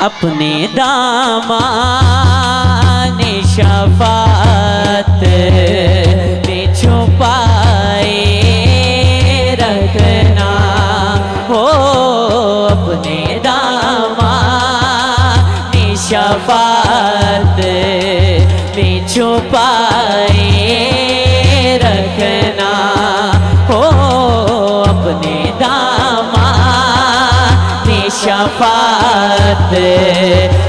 अपने दामान शफात ने छुपाए शफात में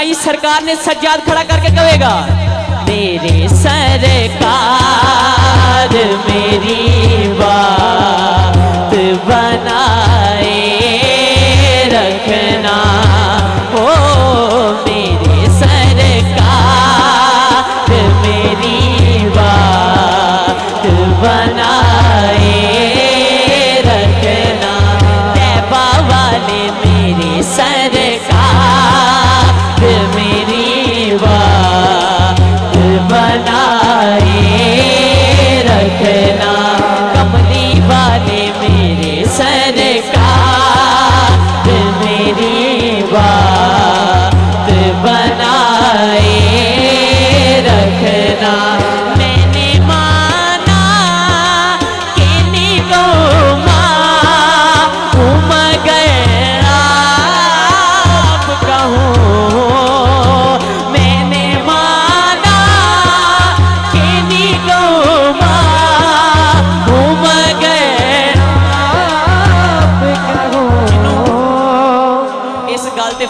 बनाई सरकार ने सज्जाद खड़ा करके कहेगा मेरे सरकार मेरी बात बनाए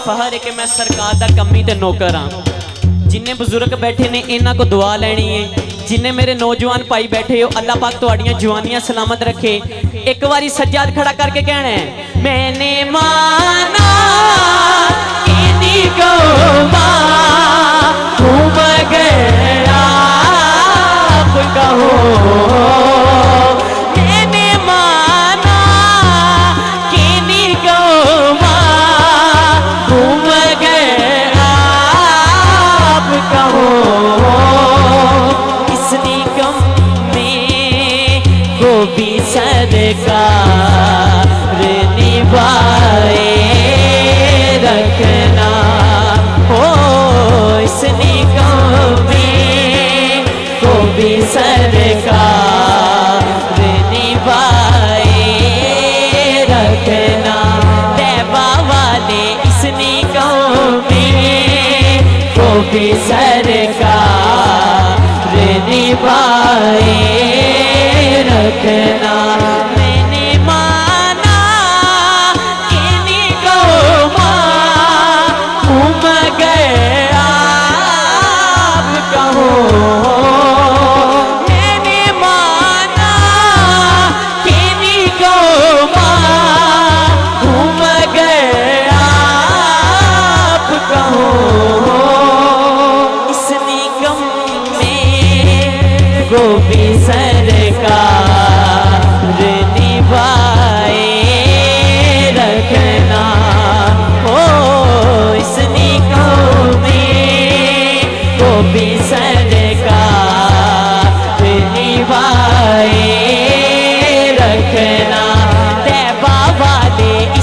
ਇਸ ਗੱਲ ਤੇ ਫਖਰ ਹੈ ਕਿ ਮੈਂ ਸਰਕਾਰ ਦਾ ਕੰਮੀ ਤੇ ਨੌਕਰ ਹਾਂ ਜਿੰਨੇ ਬਜ਼ੁਰਗ ਬੈਠੇ ਨੇ ਇਹਨਾਂ ਕੋ ਦੁਆ ਲੈਣੀ ਹੈ ਜਿੰਨੇ ਮੇਰੇ ਨੌਜਵਾਨ ਭਾਈ ਬੈਠੇ ਹੋ ਅੱਲਾਹ ਪਾਕ ਤੁਹਾਡੀਆਂ ਜਵਾਨੀਆਂ ਸਲਾਮਤ ਰੱਖੇ ਇੱਕ ਵਾਰੀ ਸੱਜਾਦ ਖੜਾ ਕਰਕੇ ਕਹਿਣਾ ਹੈ ਮੈਨੇ ਮਾਨਾ ਇਹਦੀ ਗੋ ਮਾਂ ਘੁੰਮ ਗਿਆ ਆਪ ਕਹੋ सरकार निभाए रखना। हो इस निगम में को भी सरकार निभाए रखना। तैबा वाले इस निगम में को भी सरकार निभाए रखना मैंने माना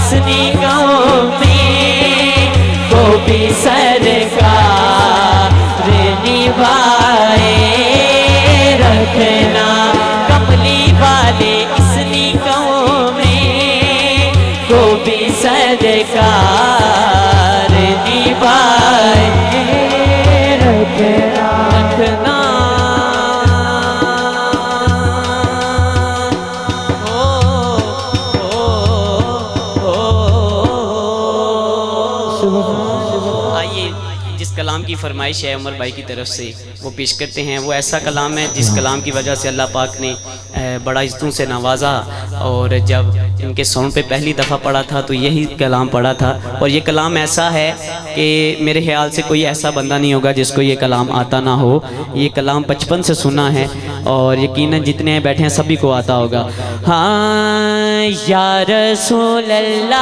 वाले इस फरमाइश है उमर भाई की तरफ़ से, वो पेश करते हैं। वो ऐसा कलाम है जिस कलाम की वजह से अल्लाह पाक ने बड़ा इज्जतों से नवाजा और जब इनके साउंड पे पहली दफ़ा पढ़ा था तो यही कलाम पढ़ा था। और ये कलाम ऐसा है कि मेरे ख्याल से कोई ऐसा बंदा नहीं होगा जिसको ये कलाम आता ना हो। ये कलाम बचपन से सुना है और यकीन जितने बैठे हैं सभी को आता होगा। हाँ या रसूल अल्लाह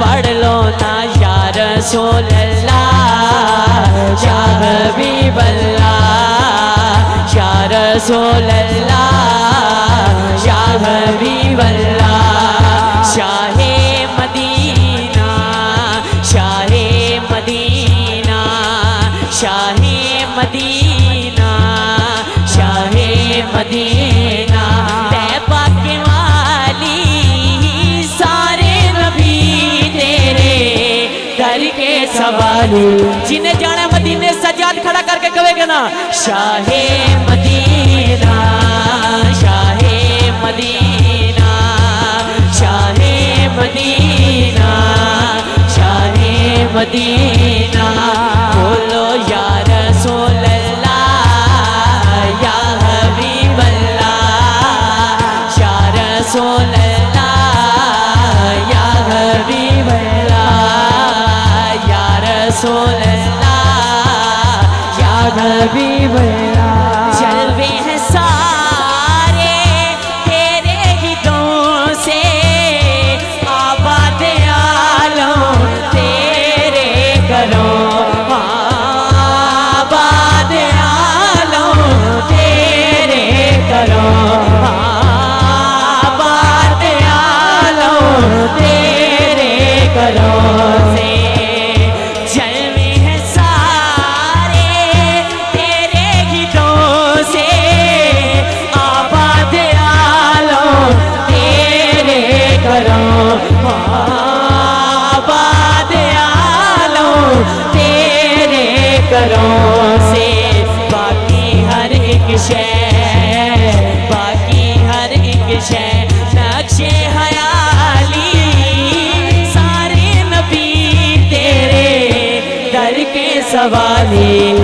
पढ़ लो ना या हबीब अल्लाह या रसूल अल्लाह या हबीब शाहे मदीना शाहे मदीना शाहे मदीना। शाहे मदीना सारे नबी तेरे घर के सवाली जिन्हें जाना मदीने सजाद खड़ा करके कहेगा ना, शाहे मदीना शाहे मदीना शाहे मदीना शाहे मदीना। बोलो, या रसूल अल्लाह या हबीब अल्लाह या रसूल अल्लाह या हबीब अल्लाह या रसूल अल्लाह या हबीब सवाली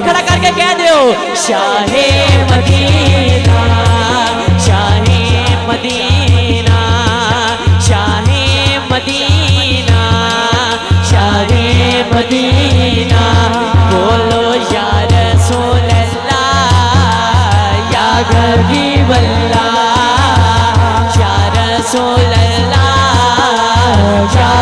सजाद खड़ा करके कह दो शाहे मदीना शाहे मदीना शाहे मदीना शाहे मदीना, बोलो यार अल्लाह या गरीब अल्लाह या रसूल अल्लाह या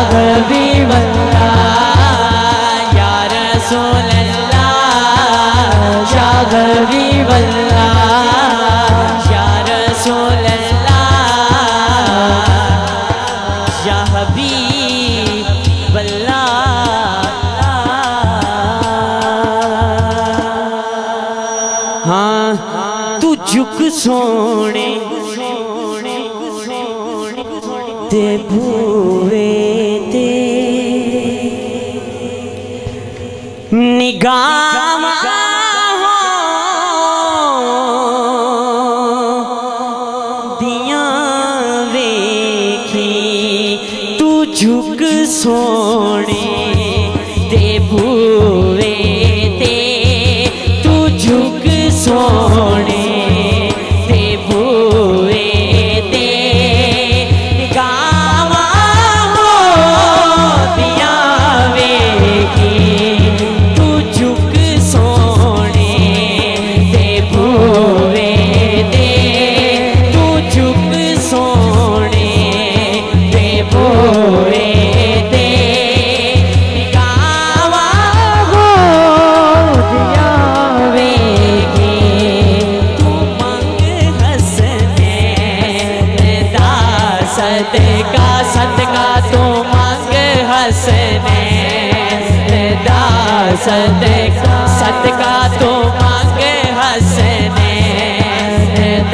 सदका सदका तू मंग हसने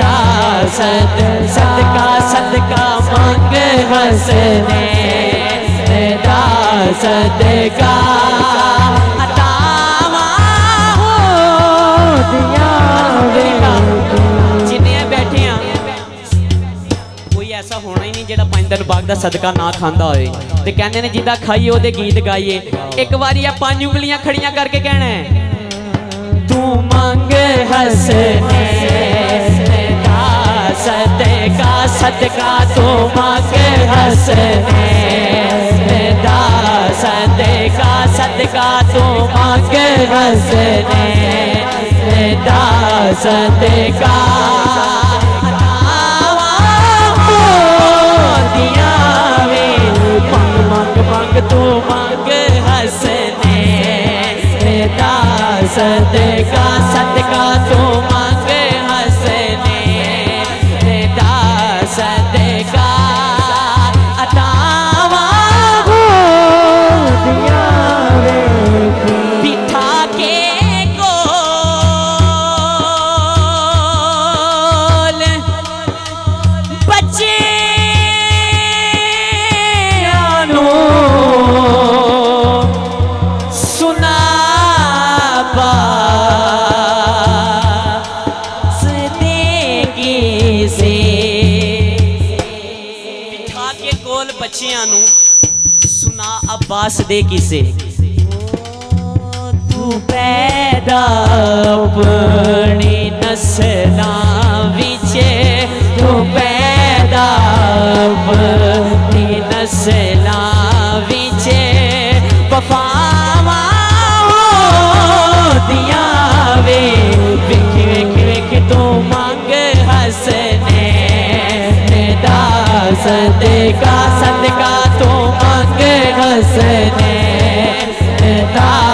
दा सद सदका सदका मंग हसने दा सदका अतावा हो दिया ਜਿੰਨੇ ਬੈਠੇ ਆ ਕੋਈ ਐਸਾ ਹੋਣਾ ਹੀ ਨਹੀਂ ਜਿਹੜਾ ਪੰਜ ਦਿਨ ਬਾਗ ਦਾ ਸਦਕਾ ਨਾ ਖਾਂਦਾ ਹੋਵੇ ਤੇ ਕਹਿੰਦੇ ਨੇ ਜਿੱਦਾਂ ਖਾਈਏ ਉਹਦੇ ਗੀਤ ਗਾਈਏ। ਇੱਕ ਵਾਰੀ ਆ ਪੰਜ ਉਂਗਲੀਆਂ ਖੜੀਆਂ ਕਰਕੇ ਕਹਿਣਾ ਤੂੰ ਮੰਗ ਹਸਨੇ ਦਾ ਸਦਕਾ ਸਦਕਾ। ਤੂੰ ਮੰਗ ਹਸਨੇ ਦਾ ਸਦਕਾ ਸਦਕਾ। ਤੂੰ ਮੰਗ ਹਸਨੇ ਦਾ ਸਦਕਾ मांग मांग तू मांग हंसने। सदका सदका तू मांग। दे किसे? तू पैदा अपनी विचे, तू पैदा अपनी विचे वफावा दिया वे, विख विख विख, तू मंग हसने दास देगा हसने दा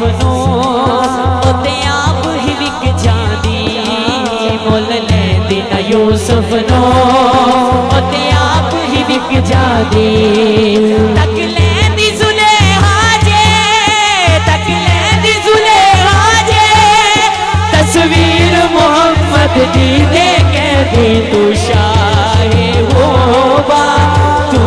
जुल्फनो उते आप ही विक जांदी आप ही विक जांदी तक तक लेंदी जुलेहा तस्वीर मोहम्मद दी देखे तू शाहे होबा, तू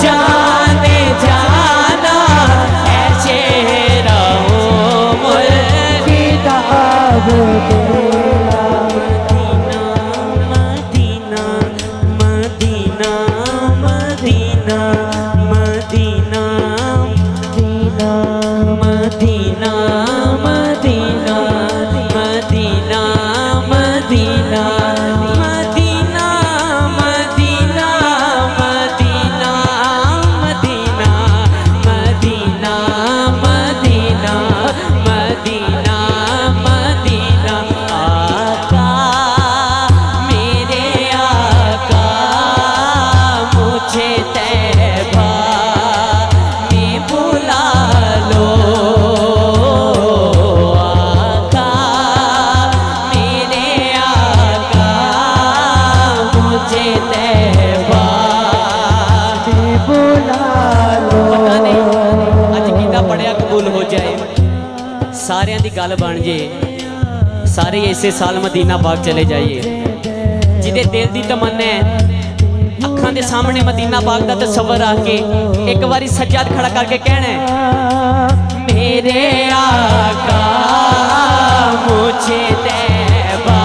家。ਇਸੇ ਸਾਲ ਮਦੀਨਾ ਬਾਗ ਚਲੇ ਜਾਈਏ। ਜਿਹਦੇ ਦਿਲ ਦੀ की तमन्ना ਅੱਖਾਂ ਦੇ ਸਾਹਮਣੇ ਮਦੀਨਾ ਬਾਗ ਦਾ ਤਸਵਰ ਆ ਕੇ ਇੱਕ ਵਾਰੀ ਸੱਜਾ ਖੜਾ ਕਰਕੇ ਕਹਿਣਾ ਮੇਰੇ ਆਕਾ ਮੁਝੇ ਤੈਬਾ,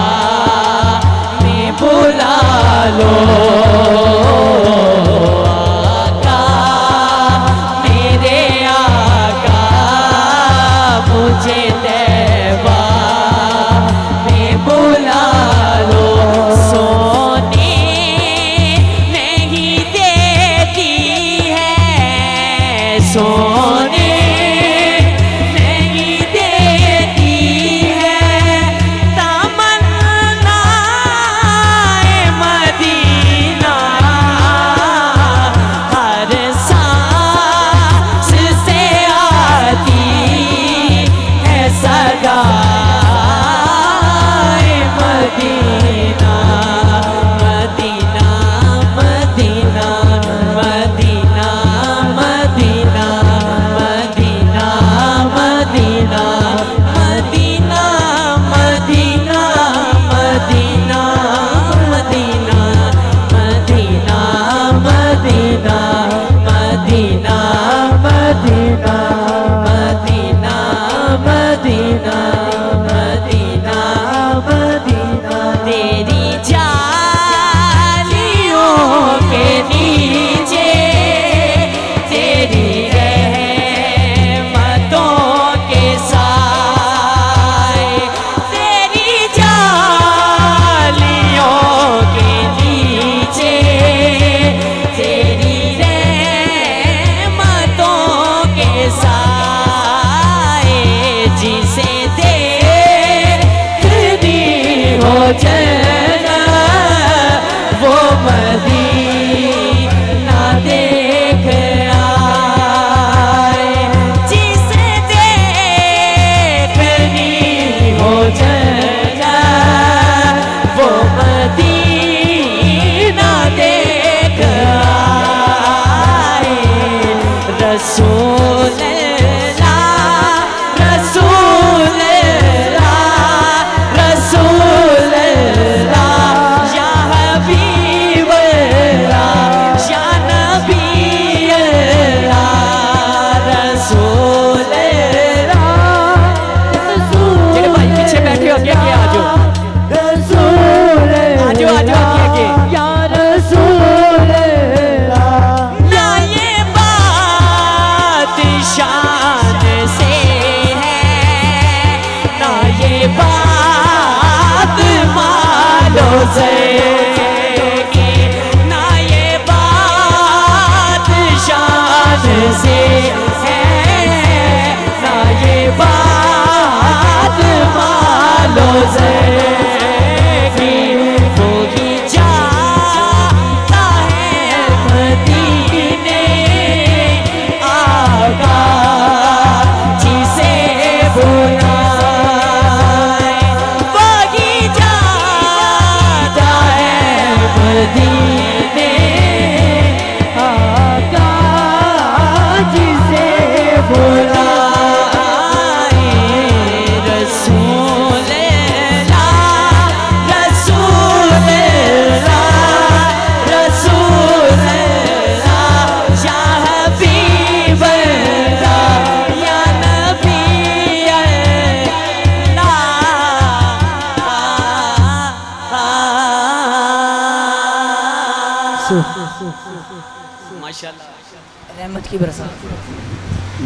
ਮੇ ਬੁਲਾ ਲੋ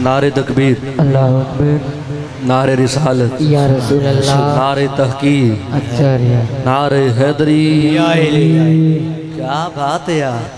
नारे तकबीर अल्लाह अकबर। नारे रिसालत या रसूल अल्लाह नारे तहकी आचार्य नारे हैदरी। क्या बात है यार।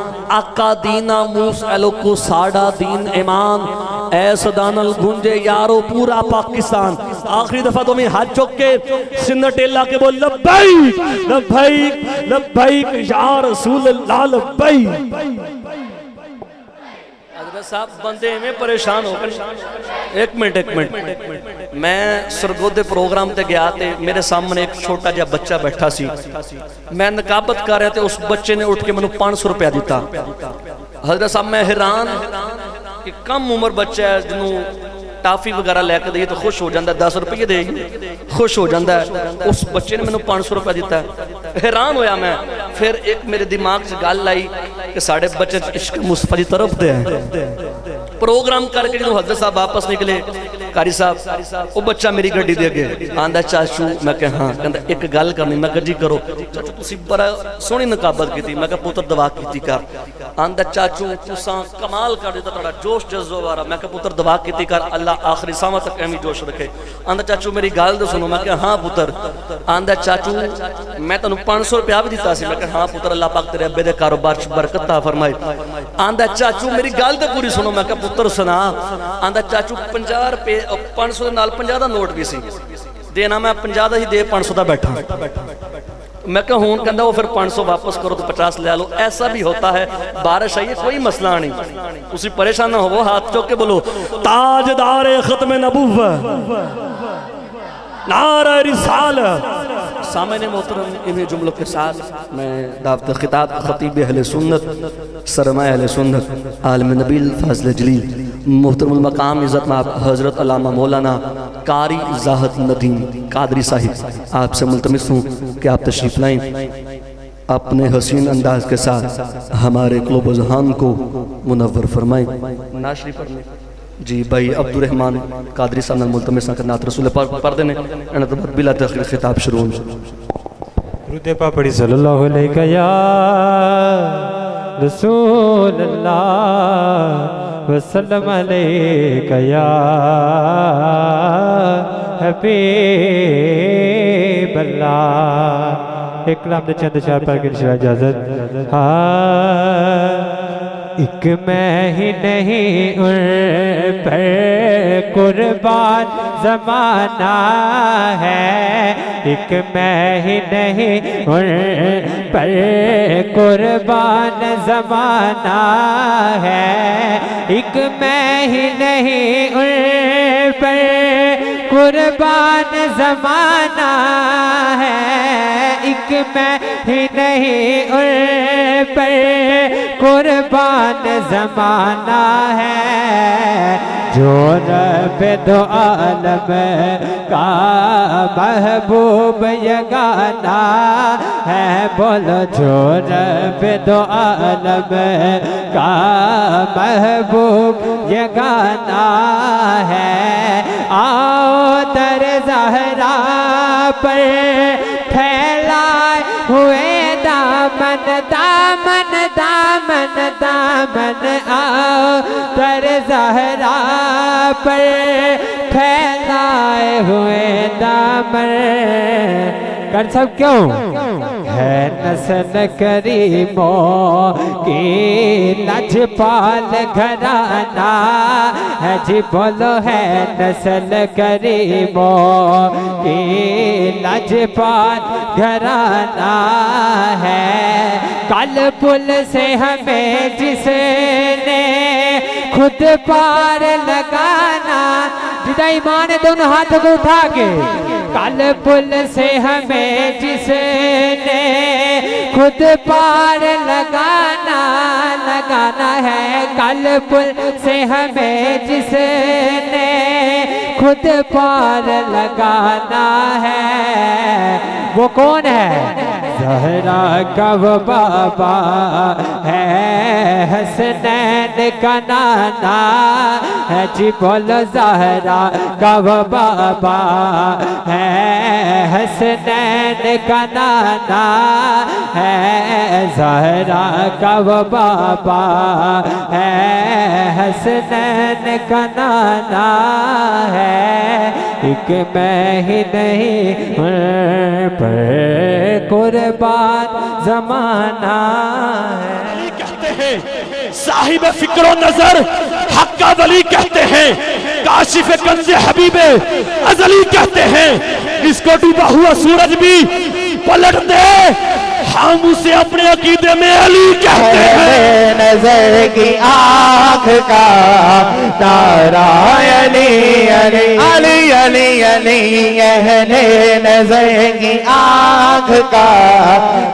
आका दीना मूस अलो को साडा दीन ईमान ऐसा दानल गुंजे यारो पूरा पाकिस्तान। आखिरी दफ़ा तुम्हें हाथ चुक के सिंध टेला के बोल लबई लबई लबई या रसूल अल्लाह लबई साहब, बंदे में परेशान हो एक मिनट एक मिनट। मैं सरगोदे प्रोग्राम ते गया ते मेरे सामने एक छोटा जा बच्चा बैठा सी। मैं नकाबत कर रहा उस बच्चे ने उठ के मैं पाँच सौ रुपया दिता। हज़रत साहब, मैं हैरान कि कम उम्र बच्चा है जिन्होंने ਟਾਫੀ ਵਗੈਰਾ ਲੈ ਕੇ ਦੇਈਏ ਤਾਂ ਖੁਸ਼ ਹੋ ਜਾਂਦਾ 10 ਰੁਪਏ ਦੇ ਖੁਸ਼ ਹੋ ਜਾਂਦਾ ਉਸ ਬੱਚੇ ਨੇ ਮੈਨੂੰ 500 ਰੁਪਏ ਦਿੱਤਾ ਹੈਰਾਨ ਹੋਇਆ ਮੈਂ। ਫਿਰ ਇੱਕ ਮੇਰੇ ਦਿਮਾਗ 'ਚ ਗੱਲ ਆਈ ਕਿ ਸਾਡੇ ਬੱਚੇ ਇਸ਼ਕ ਮੁਸਤਫਾ ਦੀ ਤਰਫ ਦੇ ਹੈ। ਪ੍ਰੋਗਰਾਮ ਕਰਕੇ ਜਦੋਂ ਹਜ਼ਰਤ ਸਾਹਿਬ ਵਾਪਸ ਨਿਕਲੇ ਕਾਰੀ ਸਾਹਿਬ ਉਹ ਬੱਚਾ ਮੇਰੀ ਗੱਡੀ ਦੇ ਅੱਗੇ ਆਂਦਾ ਚਾਚੂ ਮੈਂ ਕਿਹਾ ਹਾਂ ਕਹਿੰਦਾ ਇੱਕ ਗੱਲ ਕਰਨੀ ਮੈਂ ਕਿਹਾ ਜੀ ਕਰੋ ਚਾਚੂ ਤੁਸੀਂ ਬੜਾ ਸੋਹਣੀ ਨਕਾਬਤ ਕੀਤੀ ਮੈਂ ਕਿਹਾ ਪੁੱਤਰ ਦਵਾ ਕੀਤੀ ਕਰ ਆਂਦਾ ਚਾਚੂ ਤੁਸੀਂ ਕਮਾਲ ਕਰ ਦਿੱਤਾ ਤੁਹਾਡਾ ਜੋਸ਼ ਜਜ਼ਬਾ ਵਾਰਾ ਮੈਂ ਕਿਹਾ ਪੁੱਤਰ ਦਵਾ ਕੀਤੀ ਕਰ ਅੱਲਾ ਆਖਰੀ ਸਾਹਾਂ ਤੱਕ ਐਵੇਂ ਜੋਸ਼ ਰੱਖੇ ਆਂਦਾ ਚਾਚੂ ਮੇਰੀ ਗੱਲ ਤਾਂ ਸੁਣੋ ਮੈਂ ਕਿਹਾ ਹਾਂ ਪੁੱਤਰ ਆਂਦਾ ਚਾਚੂ ਮੈਂ ਤੁਹਾਨੂੰ 500 ਰੁਪਇਆ ਵੀ ਦਿੱਤਾ ਸੀ ਮੈਂ ਕਿਹਾ ਹਾਂ ਪੁੱਤਰ ਅੱਲਾ ਪਾਕ ਤੇਰੇ ਅੱਬੇ ਦੇ ਕਾਰੋਬਾਰ 'ਚ ਬਰਕਤ ਤਾ ਫਰਮਾਏ ਆਂਦਾ ਚਾਚੂ ਮੇਰੀ ਗੱਲ ਤੇ ਪੂਰੀ ਸੁਣੋ ਮੈਂ ਕਿਹਾ ਪੁੱਤਰ ਸੁਣਾ ਆਂਦਾ ਚਾਚੂ 50 ਰੁਪਏ ਅ, 500 ਦੇ ਨਾਲ 50 ਦਾ ਨੋਟ ਵੀ ਸੀ ਦੇਣਾ ਮੈਂ 50 ਦਾ ਹੀ ਦੇ 500 ਦਾ ਬੈਠਾ मैं कहा हूं कहता वो फिर 500 वापस करो तो 50 ले लो ऐसा भी होता है बारिश आई है कोई मसला नहीं उसी परेशान ना हो हाथ चौक के बोलो ताजदार खत्म नबूव नारा रिसाल सामने मोहतरम इन्हीं जुमलों के साथ मैं दावत खिताब खतीब अहल सुन्नत सरमा अहल सुन्नत आलम नबील फजल जलील मोहतरम मकाम इज़्ज़त हज़रत अल्लामा मौलाना कारी जाहद नदीम कादरी साहिब आपसे मुलतमिस हूँ कि आप तशरीफ़ लाएँ। अपने हसीन अंदाज के साथ हमारे क्लोब जहान को मुनवर फरमाएँ। नाशरी जी भाई अब्दुलरहमान कादरी साहब मुलतमिस नात रसूल पर्दे ने एना तो बिला तखरीर खिताब शुरू रुदे पापड़ी सल्लल्लाहु अलैहि या रसूल अल्लाह वसल्लम अलैका या हबीब अल्लाह एक नाम दे चंद चार पर इजाज़त। हाँ एक मैं ही नहीं उन पर कुर्बान जमाना है। एक मैं ही नहीं उन पर कुर्बान जमाना है। एक मैं ही नहीं उन पर कुर्बान जमाना है। एक मैं ही नहीं, उन पर कुर्बान जमाना है। जो रब दो आलम का महबूब यगाना है, बोलो जो रब दो आलम का महबूब यगाना है। आओ दर जहरा पर हुए दामन दामन दामन दामन आओ तर जहरा पर फैलाए हुए दामन। कर सब क्यों? है नस्ल करीमो की लजपाल घराना। है जी बोलो, है नस्ल करीमो की लजपाल घराना है। कल पुल से हमें जिसने खुद पार लगाना जिदा ईमान दोनों हाथ को उठा के। कल पुल से हमें जिसने खुद पार लगाना लगाना है। कल पुल से हमें जिसने खुद पार लगाना है। वो कौन है? जहरा कब बाबा है? हसनैन का नाना है, जी बोलो जहरा कब बाबा है? हसनैन का नाना है, जहरा कब बाबा है? हसनैन का नाना है, एक मैं ही नहीं पर कुर्बान जमाना है। कहते हैं, साहिब फिक्रो नज़र हक्का वली कहते हैं, काशिफ कंज हबीबे, अजली कहते हैं, इसको डूबा हुआ सूरज भी, पलट दे हम उसे अपने अकीदे में अली कहते हैं। नज़र की आँख का नारायणी अली अली अली अली। अहले नज़र की आँख का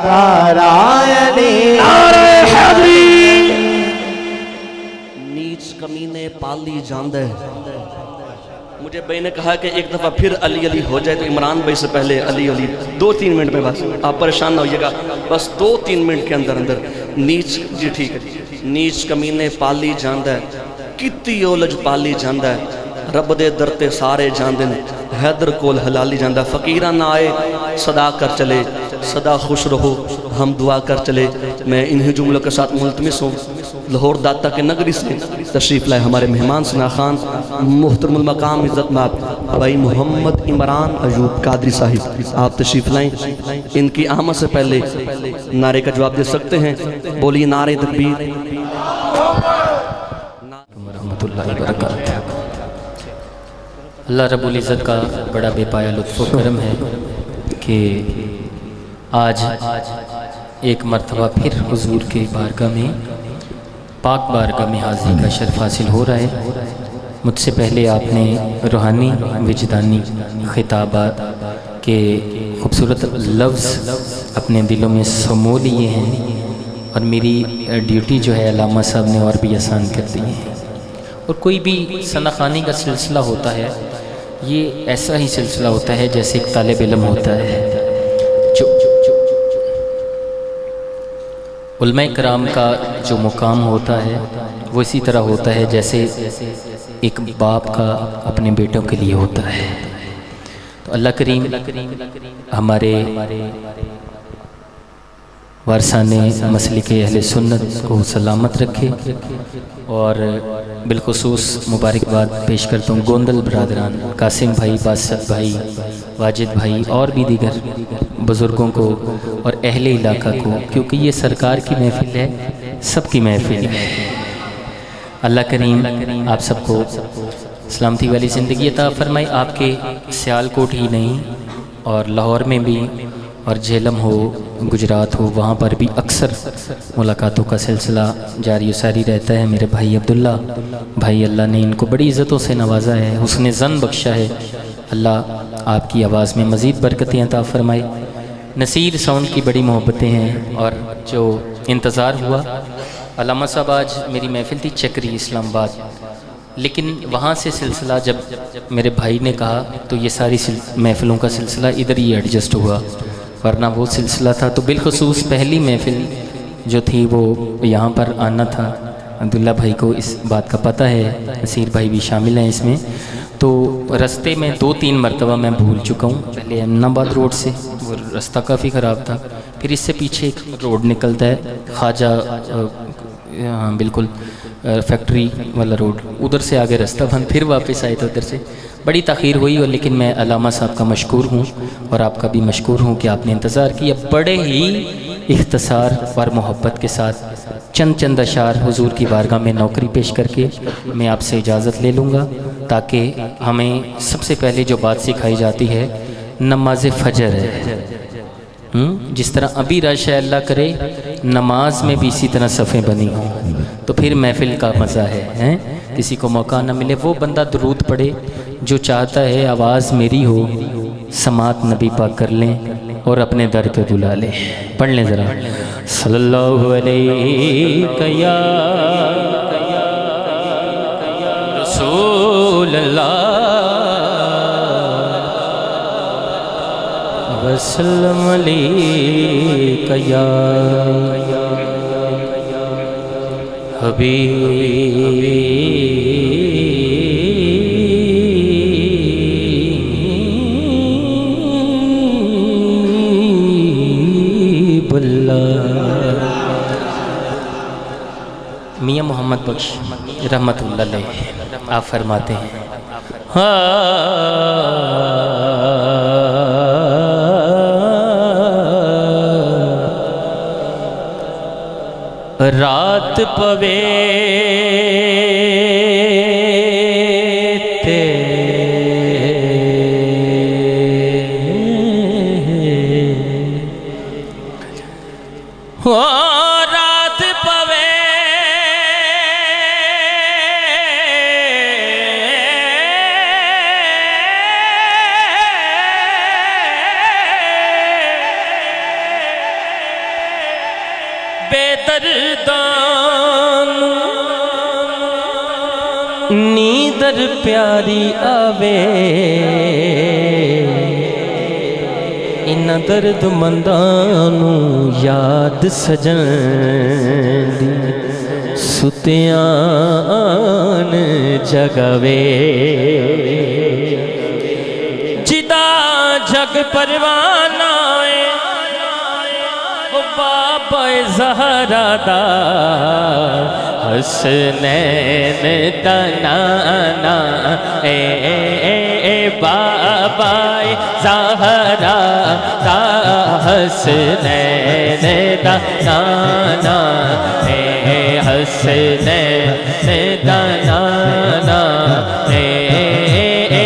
नारायणी नारे हैदरी नीच कमीने पाली जांदे। मुझे भाई ने कहा कि एक दफ़ा फिर अली अली हो जाए तो इमरान भाई से पहले अली अली, दो तीन मिनट में बस। आप परेशान ना होइएगा। बस दो तीन मिनट के अंदर अंदर। नीच, जी ठीक है। नीच कमीने पाली जाता है। कितनी ओलज पाली जाता है। रब दे दर ते सारे जांदे ने। हैदर कोल हलाली जांदा। फकीरा ना आए, सदा कर चले। सदा खुश रहो, हम दुआ कर चले। मैं इन्हीं जुमलों के साथ मुलतमिस हूँ। लाहौर दाता के नगरी से तशरीफ़ लाए हमारे मेहमान सना खान। मुहतरमुल मकाम इज़्ज़त माब भाई मोहम्मद इमरान अयूब कादरी साहिब, आप तशरीफ़ लाएँ। इनकी आमद से पहले नारे का जवाब दे सकते हैं। बोलिए नारे तकबीर अल्लाह रब्बुल इज़्ज़त का बड़ा बेपाया लुत्फ़ करम है कि आज एक मरतबा फिर हुजूर के बारगाह में, पाक बारगाह में हाजिरी का शर्फ हासिल हो रहा है। मुझसे पहले आपने रूहानी विजदानी खिताबात के खूबसूरत लफ्ज़ अपने दिलों में समो लिए हैं और मेरी ड्यूटी जो है अलामा साहब ने और भी आसान कर दी है। और कोई भी सनाखानी का सिलसिला होता है ये ऐसा ही सिलसिला होता है जैसे एक तालब इलम होता है। जो उलम कराम का जो मुकाम होता है, वो इसी तरह होता है जैसे एक बाप का अपने बेटों के लिए होता है। तो अल्लाह करीम हमारे वारसान मसले के अहल सुन्नत को सलामत रखे और बिलखसूस मुबारकबाद पेश करता हूँ गोंदल बरदरान कासिम भाई, बासत भाई, वाजिद भाई और भी दीगर बुज़ुर्गों को और अहले इलाका को, क्योंकि ये सरकार की महफिल है, सबकी महफिल है। अल्लाह करीम आप सबको सलामती वाली ज़िंदगी अता आपके सियालकोट ही नहीं, और लाहौर में भी और झेलम हो, गुजरात हो, वहाँ पर भी अक्सर मुलाकातों का सिलसिला जारी सारी रहता है मेरे भाई अब्दुल्ला। भाई अल्लाह ने इनको बड़ी इज़्ज़तों से नवाजा है, उसने जन बख्शा है। अल्लाह आपकी आवाज़ में मज़ीद बरकतें अता फरमाए। नसीर साउंड की बड़ी मोहब्बतें हैं और जो इंतज़ार हुआ, अलामा साहब आज मेरी महफिल थी चक्री इस्लामाबाद। लेकिन वहाँ से सिलसिला जब मेरे भाई ने कहा तो ये सारी महफ़िलों का सिलसिला इधर ही एडजस्ट हुआ। वरना वो सिलसिला था तो बिलखसूस पहली महफिल जो थी वो यहाँ पर आना था। अब्दुल्ला भाई को इस बात का पता है नसीर भाई भी शामिल हैं इसमें। तो रास्ते में दो तीन मरतबा मैं भूल चुका हूँ। पहले अमनाबाद रोड से, वो रास्ता काफ़ी ख़राब था। फिर इससे पीछे एक रोड निकलता है, ख्वाजा हाँ बिल्कुल फैक्ट्री वाला रोड। उधर से आगे रास्ता बंद, फिर वापस आए थे उधर से। बड़ी तखीर हुई और लेकिन मैं अलामा साहब का मशहूर हूँ और आपका भी मशहूर हूँ कि आपने इंतज़ार किया। बड़े ही इख्तसार और मोहब्बत के साथ चंद चंद अशार हुजूर की बारगाह में नौकरी पेश करके मैं आपसे इजाज़त ले लूँगा ताकि हमें सबसे पहले जो बात सिखाई जाती है, नमाज़ फजर है। हुँ? जिस तरह अभी रश अल्लाह करे, नमाज़ में भी इसी तरह सफ़ें बनी हों तो फिर महफिल का मज़ा है, हैं? किसी को मौका ना मिले, वो बंदा दरूद पढ़े, जो चाहता है आवाज़ मेरी हो, समात नबी पाक कर लें और अपने दर पे बुला लें। पढ़ लें ज़रा। सल्लल्लाहु अलैहि रसूल वसल्लम मियाँ मोहम्मद बख्श रहमत आप फरमाते हैं। हाँ। रात पवे ते नीदर प्यारी आवे। इन्ना दर्द मंदानू याद सजन सुतियान जगवे। जिदा जग परवाना बाबा जहरा दा। हसनैन तनाना, ए ए ए ए बाबा जहरा दा हसनैन तनाना, ए हसनैन तनाना, ए ए ए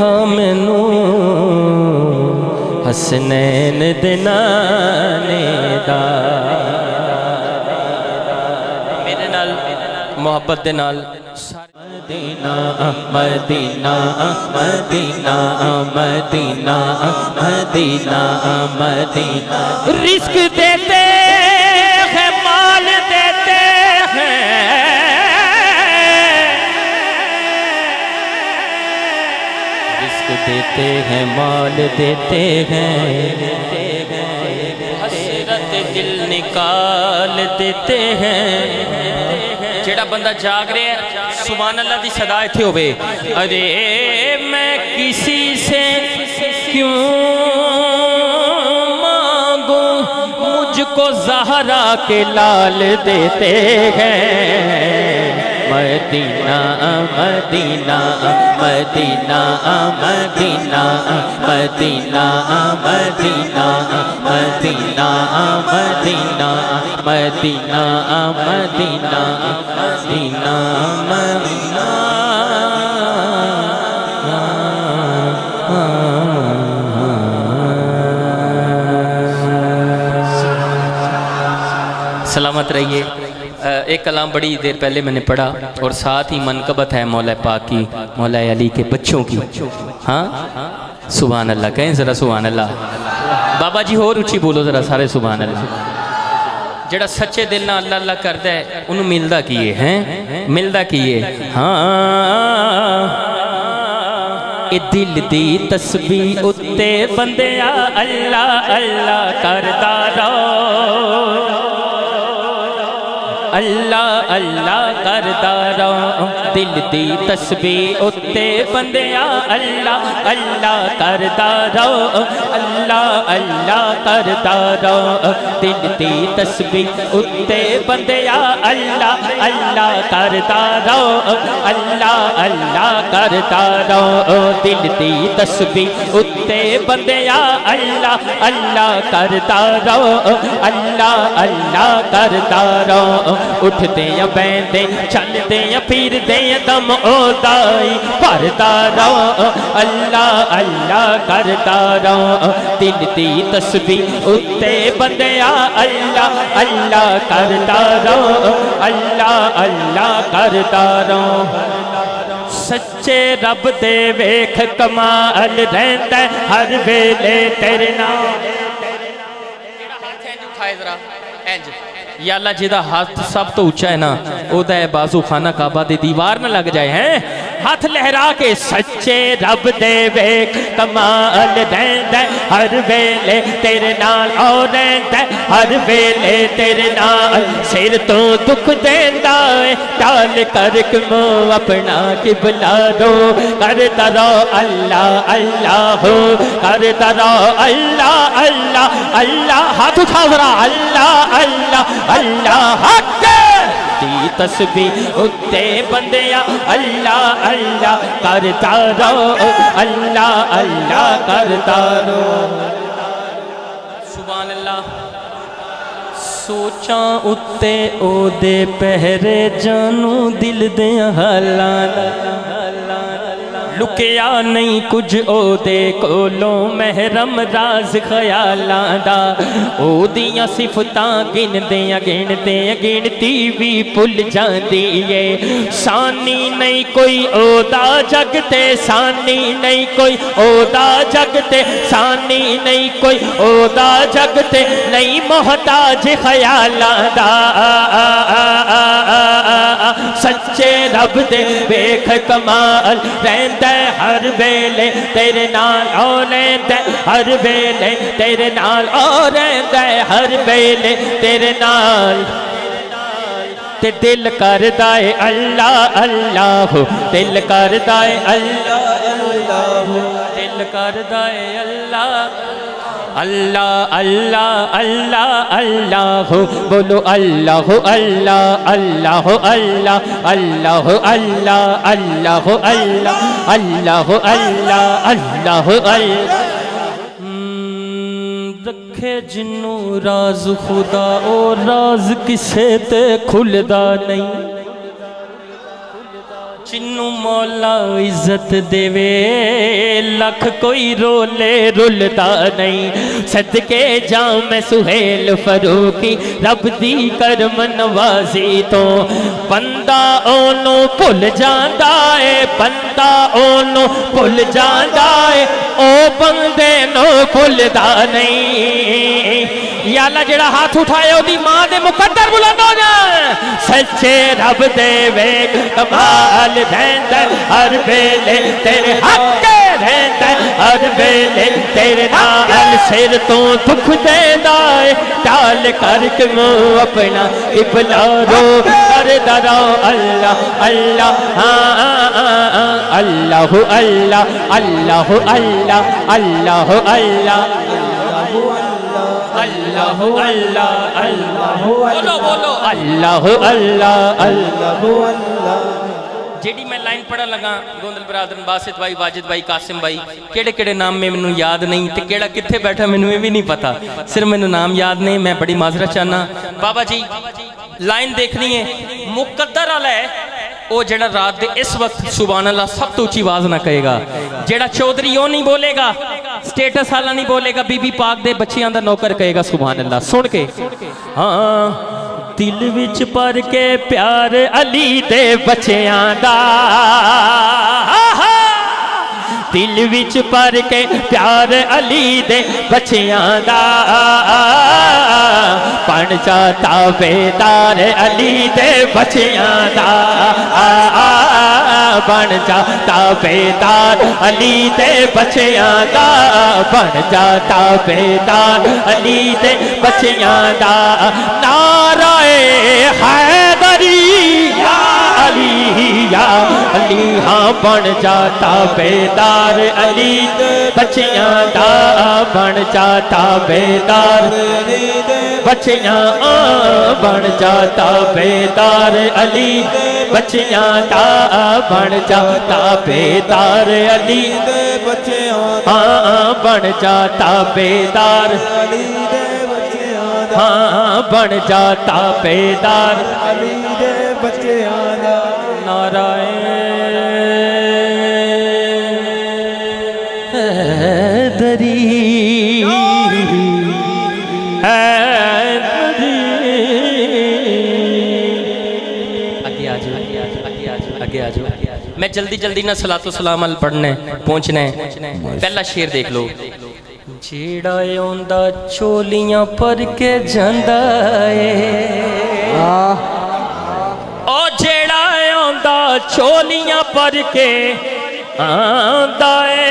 विखा मैनू। हसनैन दे नाने दा। मेरे नाल, मोहब्बत दे नाल। Medina Medina Medina Medina Medina Medina. रिस्क देते देते हैं, माल देते हैं। हसरत दिल निकाल देते हैं। जेड़ा बंदा जाग रहा है सुभान अल्लाह दी सदा इथे होवे। अरे, मैं किसी से क्यों मांगू? मुझको जहरा के लाल देते हैं। मदीना Medina Medina Medina Medina Medina Medina Medina Medina Medina Medina Medina सलामत रहिए अ, एक कलाम बड़ी देर पहले मैंने पढ़ा और साथ ही मनकबत है मौला पाक की मौला अली के बच्चों की हाँ सुबहान अल्लाह कहें ज़रा सुबहान अल्लाह बाबा जी और उची बोलो ज़रा सारे सुबहान अल्लाह ਜਿਹੜਾ ਸੱਚੇ ਦਿਲ ਨਾਲ ਅੱਲਾ ਅੱਲਾ ਕਰਦਾ ਹੈ ਉਹਨੂੰ ਮਿਲਦਾ ਕੀ ਹੈ ਹੈ ਮਿਲਦਾ ਕੀ ਹੈ ਹਾਂ ਇਹ ਦਿਲ ਦੀ ਤਸਬੀਹ ਉੱਤੇ ਬੰਦਿਆ ਅੱਲਾ ਅੱਲਾ ਕਰਦਾ ਰਹੋ अल्लाह अल्लाह करदा रहो। दिल दी तस्बीह उत्ते बंदिया। अल्लाह अल्लाह करदा रहो। अल्लाह अल्लाह करदा रहो। दिल दी तस्बीह उत्ते बंदिया। अल्लाह अल्लाह करदा रहो। अल्लाह अल्लाह करदा रहो। दिल दी तस्बीह उत्ते बंदिया। अल्लाह अल्लाह करदा रहो। अल्लाह अल्लाह करदा रहो। उठदे या बहते चलदे या फिरदे या दम ओदाई भरदा रहो। अल्लाह अल्लाह करदा रहो। दिल दी तस्बीह उत्ते बंदिया, अल्लाह अल्लाह करदा रहो। अल्लाह अल्लाह करदा रहो। सच्चे रब दे वेख कमाल रहंदा हर वेले तेरे नाम। या जिदा हाथ सब तो उच्चा है ना ओदा बाजू खाना काबा दे दीवार न लग जाए, हैं? हाथ लहरा के सच्चे रब दे वेख कमाल रहंदा हर वेले तेरे नाल और हर वेले तेरे नाल। सिर तो दुख देंदा टाल कर कमो अपना किबला दो? कर दरो अल्लाह अल्लाह हो कर दरो अल्लाह अल्लाह अल्लाह। हाथ उठा जरा, अल्लाह अल्लाह अल्लाह। हक दी तस्वीर उत्ते बंदिया, अल्लाह अल्लाह करता रहो, अल्लाह अल्लाह करता रहो। सुबह अल्लाह सोचा उत्ते ओदे पहरे जानू दिल दे लुकया नहीं कुछ ओ दे कोलो महरम राज खयालादा। ओ दिया सिफता गिन दे गिन भी भुल जाती है सानी नहीं कोई ओ जगते सानी नहीं कोई ओ जगते सानी नहीं कोई ओ जगते नहीं मोहताज खयालादा। सच्चे रब दे बेख कमाल रहता हर बेले तेरे नाल और हर वेले तेरे नाल और हर वेले तेरे नाल। ते दिल करदा है अल्लाह अल्लाह। दिल कर दाए अल्लाह अल्लाह। दिल कर दाए अल्लाह। अल्लाह अल्लाह अल्लाह अल्लाह, बोलो अल्लाह अल्लाह अल्लाह अल्लाह अल्लाह अल्लाह अल्लाह अल्लाह अल्लाह अल्लाह अल्लाह अल्लाह। रखे जिन्नू राज खुदा, ओ राज किसे ते खुलदा नहीं। जिन्नू मौला इज़्ज़त देवे, लख कोई रोले रुलदा नहीं। सदके जा मैं सुहेल फरूकी रब दी करम नवाजी तो। बंदा ओनू भुल जाता है, बंदा ओनू भुल जांदा है। ओ बंदे नो भुलदा नहीं। याला जेड़ा हाथ उठाए ओदी माँ दे मुकद्दर बुलंद हो जाए सच्चे रब दे वे कमाल रहंदा हर वेले तेरे हक रहंदा हर वेले तेरे नाल सिर तो दुख देंदा है टाल कर के मुँह अपना इबला रो। कर दरो अल्लाह अल्लाह हाँ अल्लाह अल्लाह अल्लाह अल्लाह अल्लाह अल्लाह अल्लाह अल्लाह अल्लाह बोलो बोलो अल्लाह अल्लाह अल्लाह जेडी ਜਿਹੜੀ ਮੈਂ ਲਾਈਨ ਪੜਨ ਲਗਾ ਗੋਂਦਲ ਬਰਾਦਰਨ ਬਾਸਿਤ ਬਾਈ ਵਾਜਿਦ ਬਾਈ ਕਾਸਿਮ ਬਾਈ ਕਿਹੜੇ ਕਿਹੜੇ ਨਾਮ ਮੈਂ ਮੈਨੂੰ ਯਾਦ ਨਹੀਂ ਤੇ ਕਿਹੜਾ ਕਿੱਥੇ ਬੈਠਾ ਮੈਨੂੰ ਇਹ ਵੀ ਨਹੀਂ ਪਤਾ ਸਿਰ ਮੈਨੂੰ ਨਾਮ ਯਾਦ ਨਹੀਂ ਮੈਂ ਬੜੀ ਮਾਜ਼ਰਤ ਚਾਹਨਾ ਬਾਬਾ ਜੀ ਲਾਈਨ ਦੇਖਣੀ ਹੈ ਮੁਕੱਦਰ ਵਾਲਾ ਉਹ ਜਿਹੜਾ ਰਾਤ ਦੇ ਇਸ ਵਕਤ ਸੁਬਾਨ ਅੱਲਾ ਸਭ ਤੋਂ ਉੱਚੀ ਆਵਾਜ਼ ਨਾ ਕਹੇਗਾ ਜਿਹੜਾ ਚੌਧਰੀ ਉਹ ਨਹੀਂ ਬੋਲੇਗਾ ਸਟੇਟਸ ਵਾਲਾ ਨਹੀਂ ਬੋਲੇਗਾ ਬੀਬੀ ਪਾਕ ਦੇ ਬੱਚਿਆਂ ਦਾ ਨੌਕਰ ਕਹੇਗਾ ਸੁਬਾਨ ਅੱਲਾ ਸੁਣ ਕੇ ਹਾਂ ਦਿਲ ਵਿੱਚ ਭਰ ਕੇ ਪਿਆਰ ਅਲੀ ਦੇ ਬੱਚਿਆਂ ਦਾ ਦਿਲ ਵਿੱਚ ਭਰ ਕੇ ਪਿਆਰ ਅਲੀ ਦੇ ਬੱਚਿਆਂ ਦਾ ਬਣ ਜਾ ਤਾਵੇਦਾਰ ਅਲੀ ਦੇ ਬੱਚਿਆਂ ਦਾ ਬਣ ਜਾ ਤਾਵੇਦਾਰ ਅਲੀ ਦੇ ਬੱਚਿਆਂ ਦਾ ਬਣ ਜਾ ਤਾਵੇਦਾਰ ਅਲੀ ਦੇ ਬੱਚਿਆਂ ਦਾ ਨਾਰਾਏ ਹੈ या अली हाँ बन जाता बेदार अली। बच्चियाँ दा बन जाता बेदार। बच्चियाँ बन जाता बेदार अली। बच्चियाँ दा बन जाता बेदार अली। हाँ बन जाता बेदार। हाँ बन जाता बेदार। नारायण दरी आगे आ जाओ आगे आ जाओ। आगे आ जाओ। मैं जल्दी जल्दी ना सलातो सलाम अल पढ़ने पहुँचना। पहला शेर देख लो। ਜਿਹੜਾ ਆਉਂਦਾ ਚੋਲੀਆਂ ਪਰ ਕੇ ਜਾਂਦਾ ਏ ਉਹ ਜਿਹੜਾ ਆਉਂਦਾ ਛੋਲੀਆਂ ਪਰ ਕੇ ਆਂਦਾ ਏ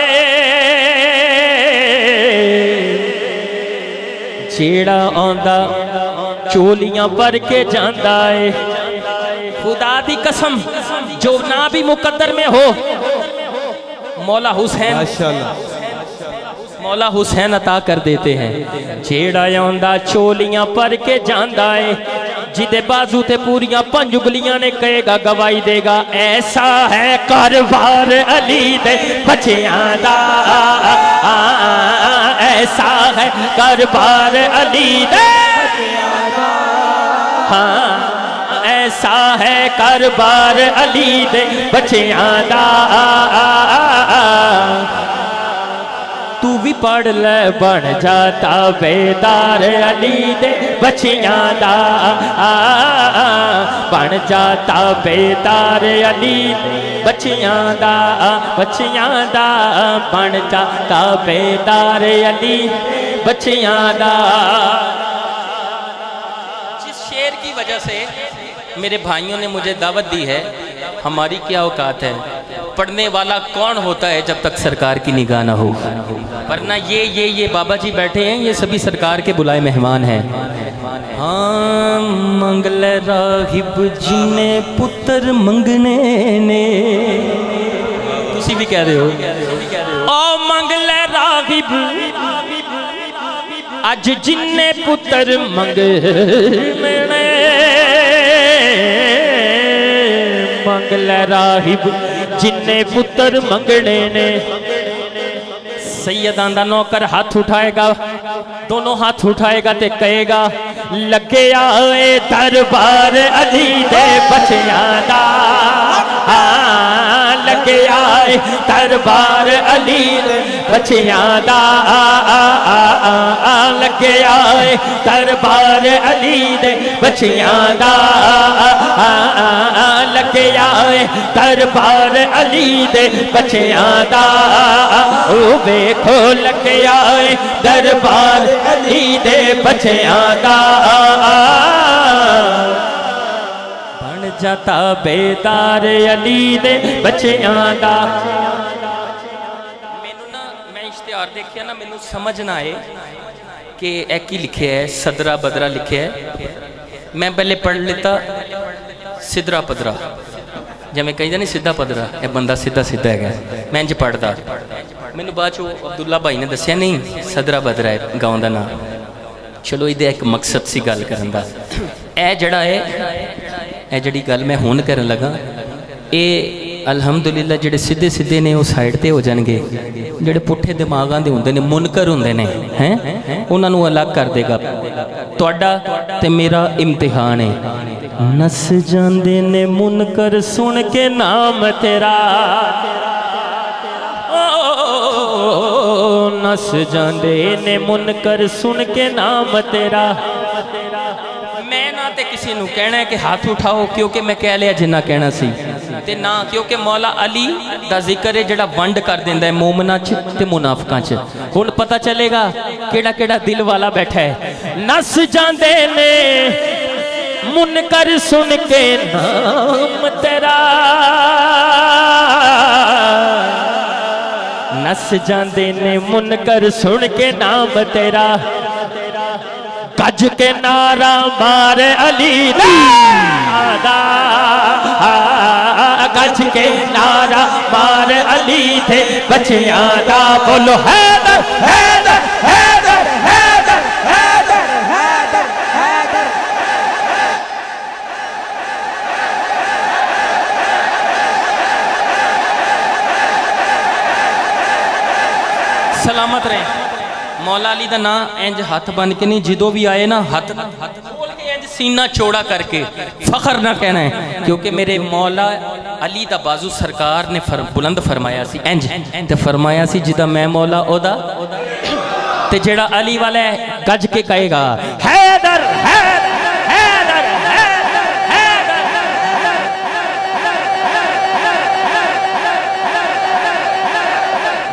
ਜਿਹੜਾ ਆਉਂਦਾ ਚੋਲੀਆਂ ਪਰ ਕੇ ਜਾਂਦਾ ਏ खुदा दी कसम जो ना भी मुकद्दर में हो मौला हुसैन मौला हुसैन अता कर देते हैं। जेड़ा आंदा चोलियाँ पर के जांदा है, जिदे बाजू ते पूरियाँ पंज उंगलियाँ ने कहेगा, गवाही देगा, ऐसा है कारोबार अली दे बच्चियाँ दा। ऐसा है कारोबार अली दे हाँ ऐसा है कारोबार अली दे भी पढ़ ले, बन जाता बेदार अली दे बच्चियाँ दा। बन जाता बेदार अली बच्चियाँ दा बच्चियाँ दा। बन जाता बेदार अली बच्चियाँ दा। जिस शेर की वजह से मेरे भाइयों ने मुझे दावत दी है, हमारी क्या औकात है? पढ़ने वाला कौन होता है जब तक सरकार की निगाह ना हो? वरना ये ये ये बाबा जी बैठे हैं, ये सभी सरकार के बुलाए मेहमान हैं। हाँ मंगल राहिब जी ने, पुत्र मंगने ने। तुसी भी कह रहे हो? ओ मंगल रागिब अज जिन्ने पुत्र मंगने मंगल राहिब जिन्ने पुत्र मंगने ने सैयदां दा नौकर हाथ उठाएगा दोनों हाथ उठाएगा ते कहेगा लगे आए दरबार अली दे बचिया लगे आए दरबार अली दे बच्चियाँ दा आए दरबार अली दे बच्चियाँ दा आए दरबार अली दे बच्चियाँ दा ओ आए दरबार अली दे बच्चियाँ दा बन जाता बेदार अली दे बच्चियां दा ਮੈਨੂੰ ਨਾ ਮੈਂ ਇਸ਼ਤਿਹਾਰ ਦੇਖਿਆ ਨਾ ਮੈਨੂੰ ਸਮਝ ਨਾ ਆਏ ਕਿ ਇਹ ਕੀ ਲਿਖਿਆ ਹੈ ਸਦਰਾ ਬਦਰਾ ਲਿਖਿਆ ਹੈ ਮੈਂ ਪਹਿਲੇ ਪੜ੍ਹ ਲਿੱਤਾ ਸਿਦਰਾ ਪਦਰਾ ਜਿਵੇਂ ਕਹਿੰਦੇ ਨਹੀਂ ਸਿੱਧਾ ਪਦਰਾ ਇਹ ਬੰਦਾ ਸਿੱਧਾ ਸਿੱਧਾ ਹੈਗਾ ਮੈਂ ਇੰਜ ਪੜਦਾ ਮੈਨੂੰ ਬਾਅਦ ਚੋਂ ਅਬਦੁੱਲਾ ਭਾਈ ਨੇ ਦੱਸਿਆ ਨਹੀਂ ਸਦਰਾ ਬਦਰਾ ਹੈ ਗਾਉਂ ਦਾ ਨਾਮ ਚਲੋ ਇਹਦਾ ਇੱਕ ਮਕਸਦ ਸੀ ਗੱਲ ਕਰਨ ਦਾ ਇਹ ਜਿਹੜਾ ਹੈ ਇਹ ਜਿਹੜੀ ਗੱਲ ਮੈਂ ਹੁਣ ਕਰਨ ਲੱਗਾ, ਇਹ ਅਲਹਮਦੁਲਿਲਾ ਜਿਹੜੇ ਸਿੱਧੇ ਸਿੱਧੇ ਨੇ ਉਹ ਸਾਈਡ ਤੇ ਹੋ ਜਾਣਗੇ। ਜਿਹੜੇ ਪੁੱਠੇ ਦਿਮਾਗਾਂ ਦੇ ਹੁੰਦੇ ਨੇ, ਮੁਨਕਰ ਹੁੰਦੇ ਨੇ, ਹੈ? ਉਹਨਾਂ ਨੂੰ ਅਲੱਗ ਕਰ ਦੇਗਾ। ਤੁਹਾਡਾ ਤੇ ਮੇਰਾ ਇਮਤਿਹਾਨ ਹੈ। ਨਸ ਜਾਂਦੇ ਨੇ ਮੁਨਕਰ ਸੁਣ ਕੇ ਨਾਮ ਤੇਰਾ। ਨਸ ਜਾਂਦੇ ਨੇ ਮੁਨਕਰ ਸੁਣ ਕੇ ਨਾਮ ਤੇਰਾ। ਨਾ ਤੇ ਕਿਸੇ ਨੂੰ ਕਹਿਣਾ ਕਿ ਹੱਥ ਉਠਾਓ ਕਿਉਂਕਿ ਮੈਂ ਕਹਿ ਲਿਆ ਜਿੰਨਾ ਕਹਿਣਾ ਸੀ ਤੇ ਨਾ ਕਿਉਂਕਿ ਮੌਲਾ ਅਲੀ ਦਾ ਜ਼ਿਕਰ ਹੈ ਜਿਹੜਾ ਵੰਡ ਕਰ ਦਿੰਦਾ ਹੈ ਮੂਮਨਾਂ 'ਚ ਤੇ ਮੁਨਾਫਕਾਂ 'ਚ ਹੁਣ ਪਤਾ ਚੱਲੇਗਾ ਕਿਹੜਾ ਕਿਹੜਾ ਦਿਲ ਵਾਲਾ ਬੈਠਾ ਹੈ ਨਸ ਜਾਂਦੇ ਨੇ ਮੁਨਕਰ ਸੁਣ ਕੇ ਨਾਮ ਤੇਰਾ ਨਸ ਜਾਂਦੇ ਨੇ ਮੁਨਕਰ ਸੁਣ ਕੇ ਨਾਮ ਤੇਰਾ गज के नारा मारे अली दादा गज के नारा मारे अली थे। बचिया दा बोलो, हैदर हैदर हैदर हैदर। ਮੌਲਾ ਅਲੀ ਦਾ ਨਾਂ ਇੰਜ ਹੱਥ ਬਨ ਕੇ ਨਹੀਂ ਜਦੋਂ ਵੀ ਆਏ ਨਾ ਹੱਥ ਖੋਲ ਕੇ ਇੰਜ ਸੀਨਾ ਚੌੜਾ ਕਰਕੇ ਫਖਰ ਨਾ ਕਹਿਣਾ है क्योंकि मेरे मौला अली ਦਾ ਬਾਜ਼ੂ ਸਰਕਾਰ ਨੇ ਫਰ ਬੁਲੰਦ ਫਰਮਾਇਆ ਸੀ ਇੰਜ ਤੇ ਫਰਮਾਇਆ ਸੀ ਜਿਹਦਾ ਮੈਂ ਮੌਲਾ ਉਹਦਾ ਤੇ ਜਿਹੜਾ ਅਲੀ ਵਾਲਾ ਗੱਜ ਕੇ ਕਹੇਗਾ ਹੈਦਰ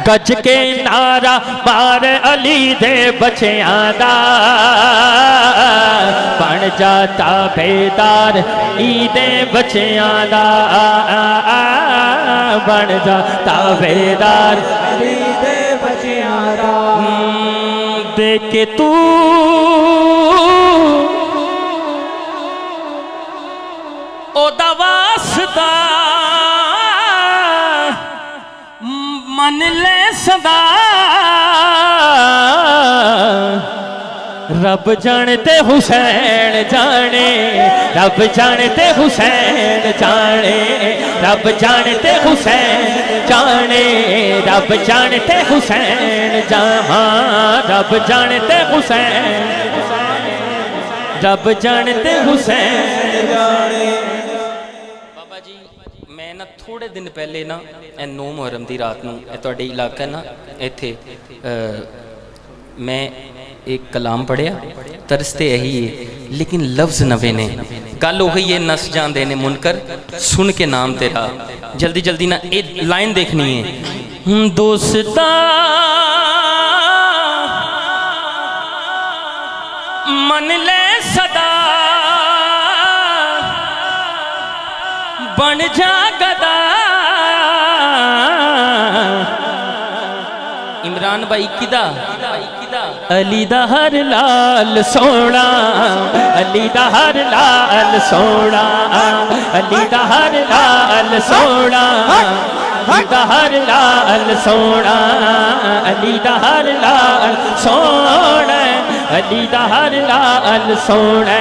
गज के नारा मार अली दे बचियाँ बन जाता बेदार, ईदे बचियाँ दा बन जाता बेदार, ईदे दा देख के तू। ओदा वासदा मान ले सदा। रब जानते हुसैन जाने, रब जानते हुसैन जाने, रब जानते हुसैन जाने, रब जानते हुसैन जहाँ, रब जानते हुसैन, रब जानते हुसैन जाने। थोड़े दिन पहले ना ਇਹ 9 ਮੁਹਰਮ ਦੀ ਰਾਤ ਨੂੰ ਇਹ ਤੁਹਾਡੇ ਇਲਾਕਾ ਨਾ एक कलाम पढ़िया तरसते यही है, लेकिन लफ्ज नवे ने। गल उ नस जाते ने मुनकर, सुन के नाम तेरा। जल्दी जल्दी ना ये लाइन देखनी है। दोस्ता मन ले सदा। ਬਣ ਜਾ ਗਦਾ। ਇਮਰਾਨ ਭਾਈ ਕਿਦਾ? ਅਲੀ ਦਾ ਹਰ ਲਾਲ ਸੋਣਾ ਅਲੀ ਦਾ ਹਰ ਲਾਲ ਸੋਣਾ ਅਲੀ ਦਾ ਹਰ ਲਾਲ ਸੋਣਾ ਅਲੀ ਦਾ ਹਰ ਲਾਲ ਸੋਣਾ ਅਲੀ ਦਾ ਹਰ ਲਾਲ ਸੋਣਾ अली दा हर लाल सोना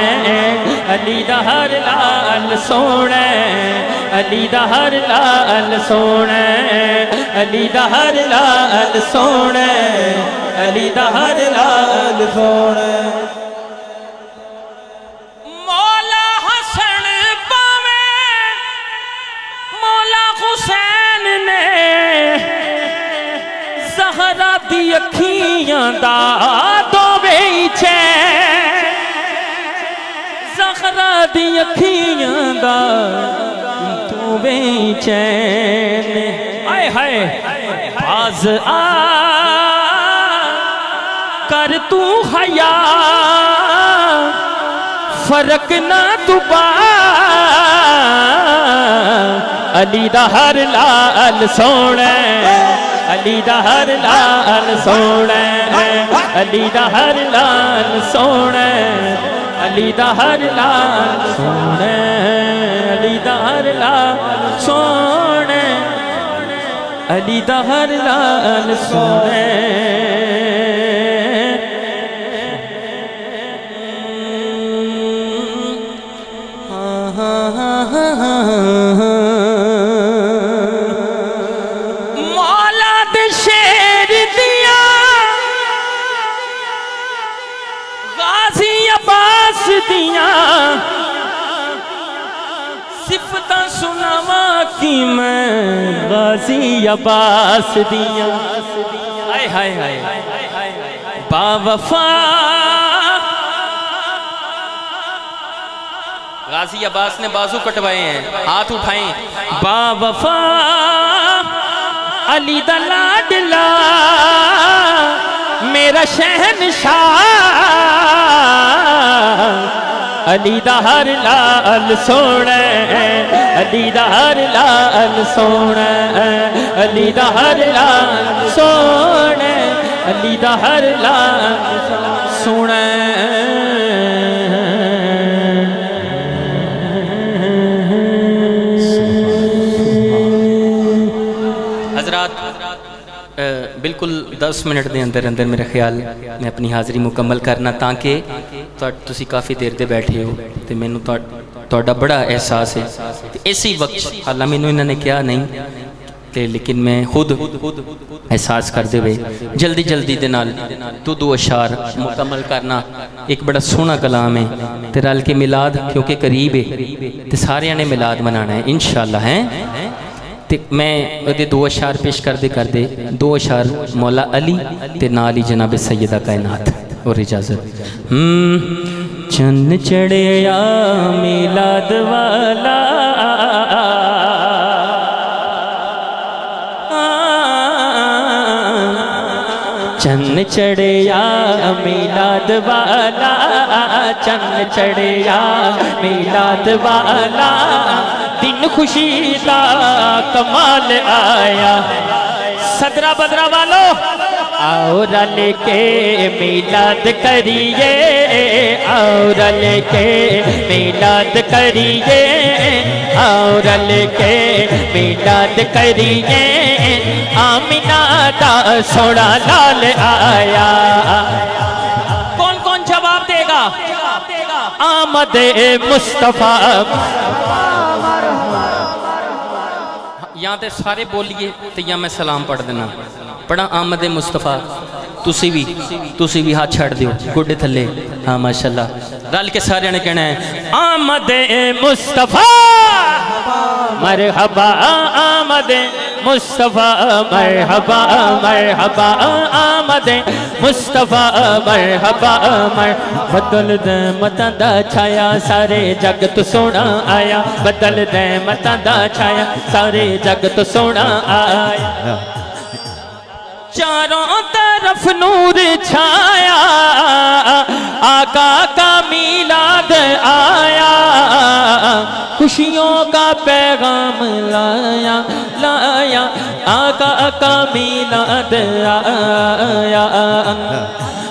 अली दा हर लाल सोना अली दा हर लाल सोना अली दा हर लाल सोना अली दा हर लाल सोना मौला हसन पावे, मौला हुसैन ने जहरा दी अखियाँ दा ਦੀ ਅੱਖੀਆਂ ਦਾ ਤੂੰ ਵੇ ਚੈਨ। ਆਏ ਹਾਏ ਆਜ਼ ਆ। ਕਰ ਤੂੰ ਹਯਾ, ਫ਼ਰਕ ਨਾ ਤੁਬਾ ਅਲੀ ਦਾ ਹਰ ਲਾਲ ਸੋਹਣਾ, ਅਲੀ ਦਾ ਹਰ ਲਾਲ ਸੋਹਣਾ, ਅਲੀ ਦਾ ਹਰ ਲਾਲ ਸੋਹਣਾ। ਅਲੀ ਦਾ ਹਰ ਲਾਲ ਸੋਹਣਾ, ਅਲੀ ਦਾ ਹਰ ਲਾਲ ਸੋਹਣਾ। ਅਲੀ ਦਾ ਹਰ ਲਾਲ ਸੋਹਣਾ। ਹਾਂ ਹਾਂ ਹਾਂ ਹਾਂ सिफत सुनावा की मैं गाजी अब्बास दिया। हाय हाय हाय बावफा। गाजी अब्बास ने बाजू कटवाए हैं, हाथ उठाएँ। बावफा। अली दा लाडला, मेरा शहनशाह। अली दा हर लाल सोना अली दा हर लाल सोना अली दा हर लाल सोना अली दा हर लाल सोना 10 ਮਿੰਟ ਦੇ ਅੰਦਰ ਅੰਦਰ ਮੇਰਾ ਖਿਆਲ ਮੈਂ ਆਪਣੀ ਹਾਜ਼ਰੀ ਮੁਕੰਮਲ ਕਰਨਾ ਤਾਂ ਕਿ ਤੁਹਾ- ਤੁਸੀਂ ਕਾਫੀ ਦੇਰ ਦੇ ਬੈਠੇ ਹੋ ਤੇ ਮੈਨੂੰ ਤੁਹਾ- ਤੁਹਾਡਾ ਬੜਾ ਅਹਿਸਾਸ ਹੈ ਤੇ ਇਸੇ ਵਕਤ ਹਾਲਾਂ ਮੈਨੂੰ ਇਹਨਾਂ ਨੇ ਕਿਹਾ ਨਹੀਂ ਤੇ ਲੇਕਿਨ ਮੈਂ ਖੁਦ ਅਹਿਸਾਸ ਕਰਦੇ ਹੋਏ ਜਲਦੀ ਜਲਦੀ ਦੇ ਨਾਲ ਦੋ ਦੋ ਅਸ਼ਾਰ ਮੁਕੰਮਲ ਕਰਨਾ ਇੱਕ ਬੜਾ ਸੋਹਣਾ ਕਲਾਮ ਹੈ ਤੇ ਰਲ ਕੇ ਮਿਲਾਦ ਕਿਉਂਕਿ ਕਰੀਬ ਹੈ ਤੇ ਸਾਰਿਆਂ ਨੇ ਮਿਲਾਦ ਮਨਾਣਾ ਹੈ ਇਨਸ਼ਾਅੱਲਾ ਹੈ ਤੇ ਮੈਂ ਉਹਦੇ ਦੋ ਅਸ਼ਾਰ ਪੇਸ਼ ਕਰਦੇ ਕਰਦੇ ਦੋ ਅਸ਼ਾਰ ਮੌਲਾ ਅਲੀ ਤੇ ਨਾਲ ਹੀ ਜਨਾਬ ਸੈਯਦਾ ਕਾਇਨਾਤ और इजाजत हम्म चंद चढ़िया मिलाद वाला चंद चढ़िया मिलाद वाला चंद चढ़िया मिलाद वाला दिन खुशी का कमाल आया। सदरा बदरा वालों, आओ रल के मिलाद करिए, आओ रल के मिलाद करिए, आओ रल के मिलाद करिए। आमिना दा सोना लाल आया। आमद मुस्तफ़ा। ਜਾਂ ਤੇ ਸਾਰੇ ਬੋਲੀਏ ਤੇ ਜਾਂ ਮੈਂ ਸਲਾਮ ਪੜ ਦੇਣਾ ਪੜਾ ਆਮਦ ਮੁਸਤਫਾ ਤੁਸੀਂ ਵੀ ਤੁਸੀਂ ਵੀ ਹੱਥ ਛੱਡ ਦਿਓ ਗੋਡੇ ਥੱਲੇ ਹਾਂ ਮਾਸ਼ਾਅੱਲਾ ਰਲ ਕੇ ਸਾਰਿਆਂ ਨੇ ਕਹਿਣਾ ਹੈ ਆਮਦ ਮੁਸਤਫਾ ਮਰਹਬਾ ਆਮਦ मुस्तफ़ा मरहबा मरहबा आमद मुस्तफ़ा मरहबा मर बदल दे मतां दा छाया सारे जग तो सोना आया बदल दे मतां दा छाया सारे जग तो सोना आया चारों तरफ़ नूर छाया आका का मीलाद आया खुशियों का पैगाम लाया लाया आका का मीलाद आया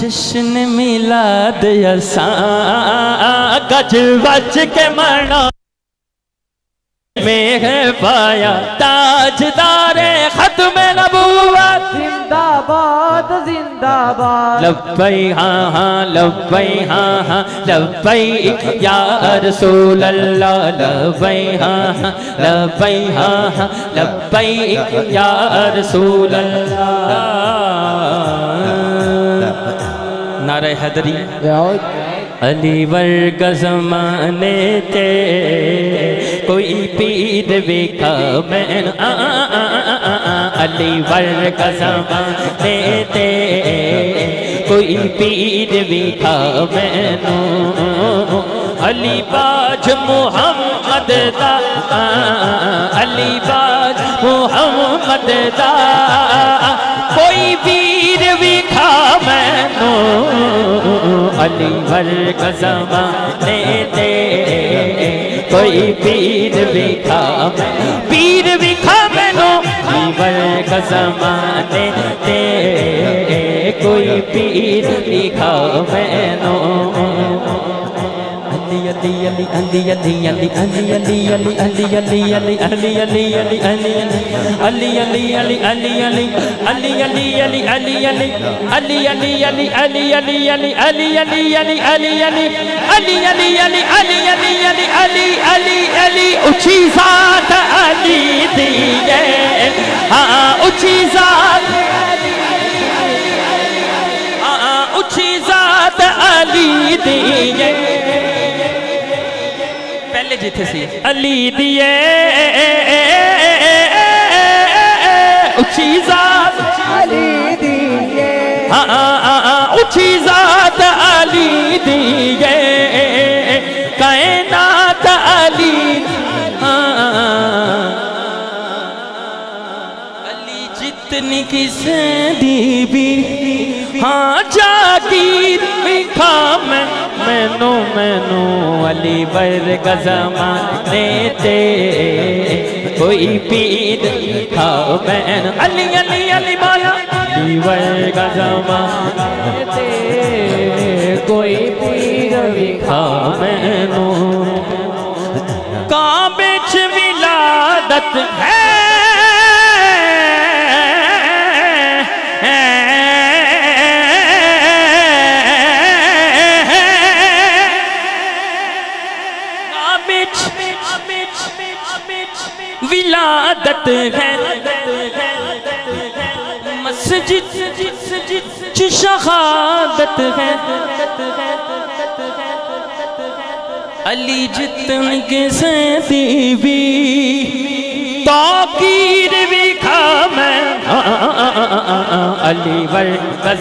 जश्न मिलाद असा गज बज के मना में है पाया ताजदार खत्म नबूवत। जिंदाबाद जिंदाबाद। लब्बई हाँ हाँ लब्बई हाँ हाँ लब्बई या रसूल अल्लाह लब्बई हाँ हाँ लब्बई हाँ हाँ लब्बई या रसूल अल्लाह नारे हैदरी। वर्ग समाने ते कोई पीर वेखा मैं वर्ग जमाने ते कोई पीर वेखा मैनू अली बाज मुहम्मद दा। अली बाज मुहम्मद दा। कोई वीर विखा मैनू। अली वर्ग जमाने दे कोई पीर विखा पीर विखा मैनू। अली वर्ग जमाने दे कोई पीर विखा मैनू। अली अली अली दी है हाँ हाँ है पहले जिथे सी अली दिए। उची जात। अली दिए। हाँ हाँ हाँ उची जात अली दिए। कायनात अली। हाँ अली जितनी किसे दी भी। हाँ जागीर विखा मैं। मैनू मैनू अली वर्ग जमाने ते। कोई पीर दिखाओ मैन अली अली अली माया, अली वर्ग जमाने ते। कोई पीर दिखाओ मैनू। काबे च विलादत है विलादत है, मस्जिद शहादत है। अली जितन के देवी ताकीर भी खा मैं। अली वर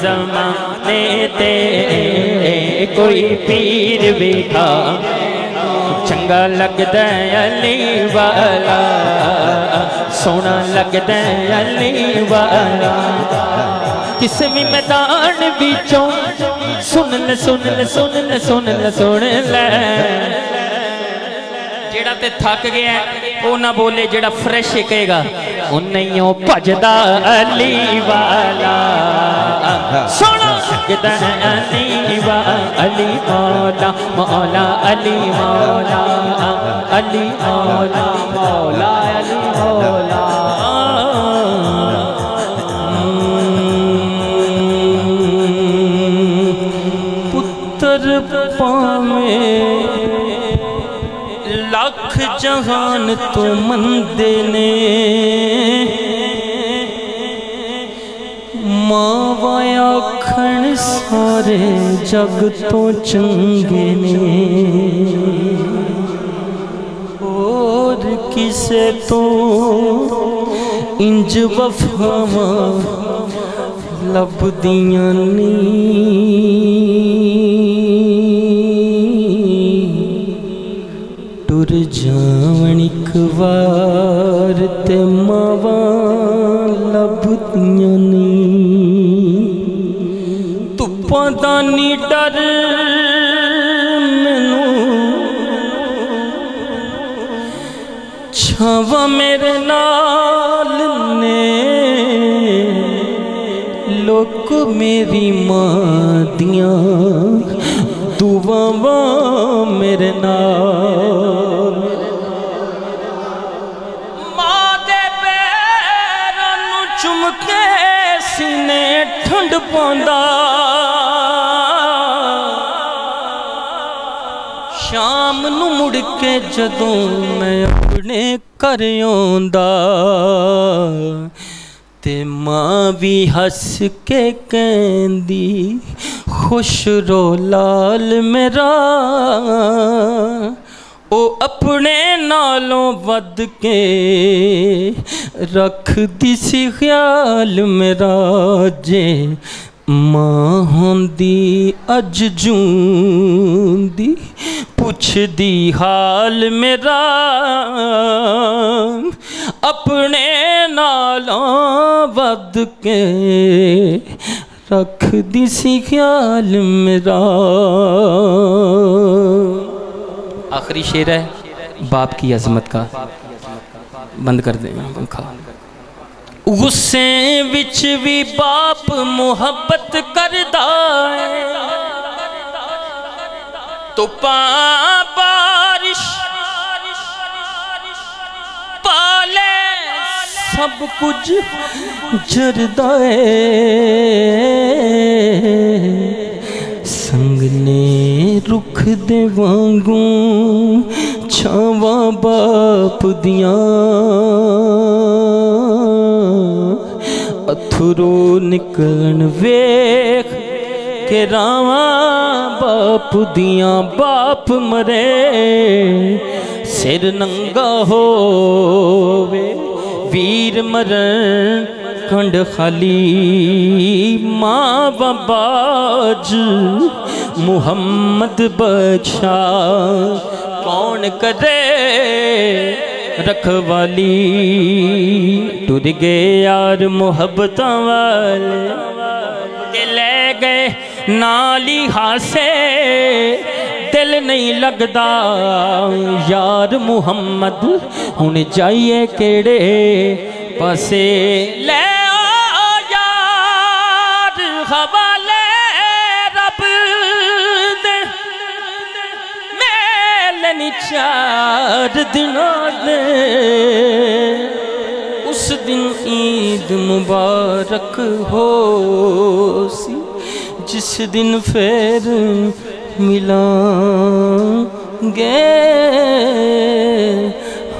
जमाने ते कोई पीर भी खा चंगा लगता अली वाला सोना लगता अली वाला किस भी मैदान बिचों सुन सुन सुन सुन सुन लड़ा तो थक गया वो ना बोले जो फ्रैश कहेगा नहीं भजदा अली वाला सोना लगता अली वाला मौला मौला अली मौला अली मौला मौला अली मौला। पुत्र पावे, लख जहान तो तू मंदे ने मावाया ਸਾਰੇ ਜਗ ਤੋਂ ਚੰਗੇ ਨੇ ਹੋਰ ਕਿਸੇ ਤੋਂ ਇੰਜ ਵਫਾਵਾਂ ਲੱਭਦੀਆਂ ਨਹੀਂ ਟੁਰ ਜਾਵਣ ਇੱਕ ਵਾਰ ਤੇ ਮਾਵਾਂ ਲੱਭਦੀਆਂ ਨਹੀਂ ਧੁੱਪਾਂ ਦਾ ਨੀ ਡਰ ਮੈਨੂੰ ਛਾਵਾਂ ਮੇਰੇ ਨਾਲ ਨੇ ਲੋਕ ਮੇਰੀ ਮਾਂ ਦੀਆਂ ਦੁਆਵਾਂ ਮੇਰੇ ਨਾਲ ਮਾਂ ਦੇ ਪੈਰਾਂ ਨੂੰ ਚੁੰਮ ਕੇ ਸੀਨੇ ਠੰਡ ਪਾਉਂਦਾ ਮੁੜ ਕੇ ਜਦੋਂ ਮੈਂ ਆਪਣੇ ਘਰ ਆਉਂਦਾ ਤੇ ਮਾਂ ਵੀ ਹੱਸ ਕੇ ਕਹਿੰਦੀ, ਖੁਸ਼ ਰੋ ਲਾਲ ਮੇਰਾ। ਉਹ ਆਪਣੇ ਨਾਲੋਂ ਵੱਧ ਕੇ ਰੱਖਦੀ ਸੀ ਖਿਆਲ ਮੇਰਾ ਜੇ ਮਾਂ ਹੁੰਦੀ ਅੱਜ ਜੂੰਦੀ ਪੁੱਛਦੀ ਹਾਲ ਮੇਰਾ ਆਪਣੇ ਨਾਲੋਂ ਵੱਧ ਕੇ ਰੱਖਦੀ ਸੀ ਖਿਆਲ ਮੇਰਾ आखिरी शेर है बाप की अजमत का बंद कर दें पंखा ਗੁੱਸੇ ਵਿੱਚ ਵੀ ਬਾਪ ਮੁਹੱਬਤ ਕਰਦਾ ਏ ਧੁੱਪਾਂ ਬਾਰਿਸ਼ ਪਾਲੇ ਸਭ ਕੁਝ ਜਰਦਾ ਏ ਸੰਗ ਨੇ ਰੁੱਖ ਦੇ ਵਾਂਗੂ ਛਾਵਾਂ ਬਾਪ ਦੀਆਂ। ਅਥਰੂ ਨਿਕਲਣ ਵੇਖ ਕਿ ਰਾਵਾਂ ਬਾਪ ਦੀਆਂ ਬਾਪ ਮਰੇ ਸਿਰ ਨੰਗਾ ਹੋਵੇ ਵੀਰ ਮਰਨ ਖੰਡ ਖਾਲੀ ਮਾਂ ਬਾਬਾਜ ਮੁਹੰਮਦ ਬਖਸ਼ਾ ਕੌਣ ਕਰੇ रखवाली। टुर गए यार मोहब्बत वाले। ले गए नाली हासे। दिल नहीं लगता, यार मुहम्मद हूँ जाइए केड़े पासे। ले चार दिनों दे उस दिन ईद मुबारक हो सी, जिस दिन फिर मिलांगे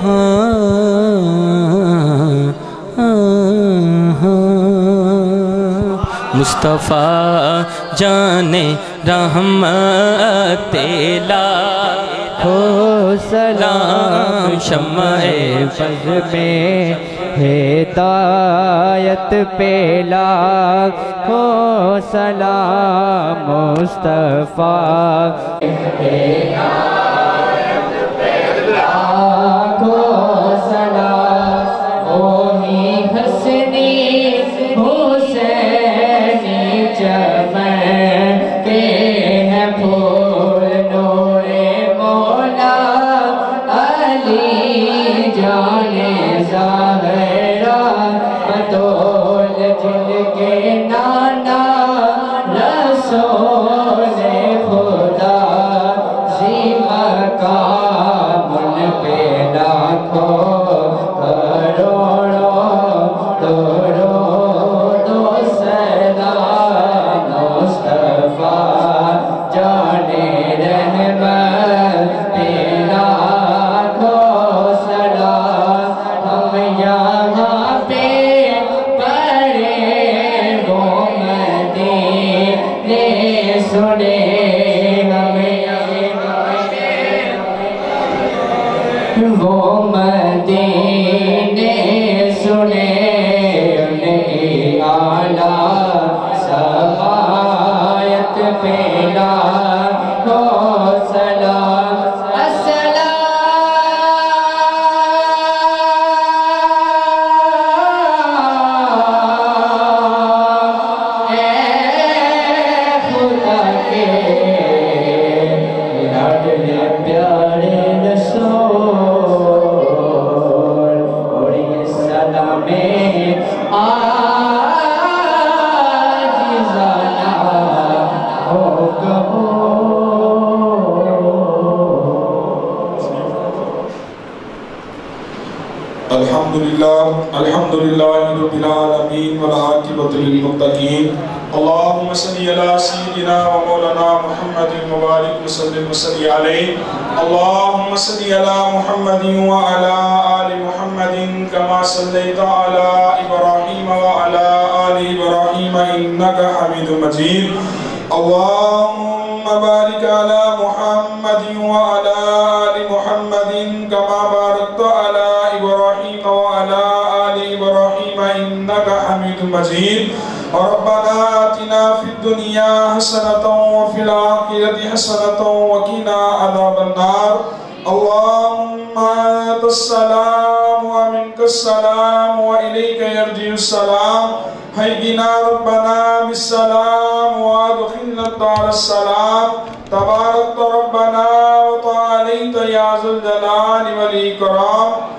हाँ। मुस्तफ़ा जाने रहमत तेला हो सलाम शम्माए फज में हिदायत पे लाखो सलाम मुस्तफ़ा। अल्हम्दुलिल्लाह अल्हम्दुलिल्लाह रब्बिल आलमीन वल आकिबतु लिल मुत्तकीन अल्लाहुम्मा सल्लि अला सय्यिदिना व मौलाना मुहम्मदिन व बारिक व सल्लिम व सल्लि अलैहि अल्लाहुम्मा सल्लि अला मुहम्मदिन व अला आलि मुहम्मदिन कमा सल्लैता अला इब्राहीम व अला आलि इब्राहीम इन्नका हमीदुम मजीद अल्लाहुम्मा बारिक अला मुहम्मदिन व अला आलि मुहम्मदिन हमीदुम मजीद रब्बना आतिना फिद दुनिया हसनतन व फिल आखिरति हसनतन व क़िना अज़ाबन नार अल्लाहुम्मा अंतस सलाम व मिनकस सलाम व इलैका यरजिउस सलाम हय्यिना रब्बना बिस्सलाम व अदखिलना दारस सलाम तबारक रब्बना व तआलैत या ज़ुल जलाल वल इकराम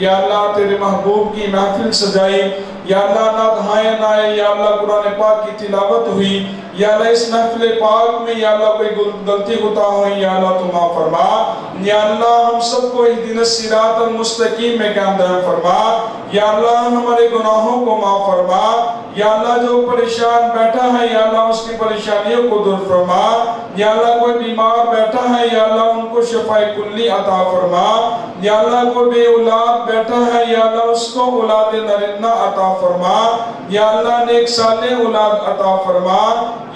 या अल्लाह तेरे महबूब की महफिल सजाई या ना ना की हुई या में अल्लाह हमारे गुनाहों को माफ़ फरमा। या अल्लाह जो परेशान बैठा है या अल्लाह उसकी परेशानियों को दूर फरमा। या अल्लाह कोई बीमार बैठा है या अल्लाह उनको शफाई कुल्ली अता फरमा। या अल्लाह कोई बे औलाद बैठा है या अल्लाह उसको औलाद नरिंदा अता फरमा, या अल्लाह नेक साले औलाद अता फरमा,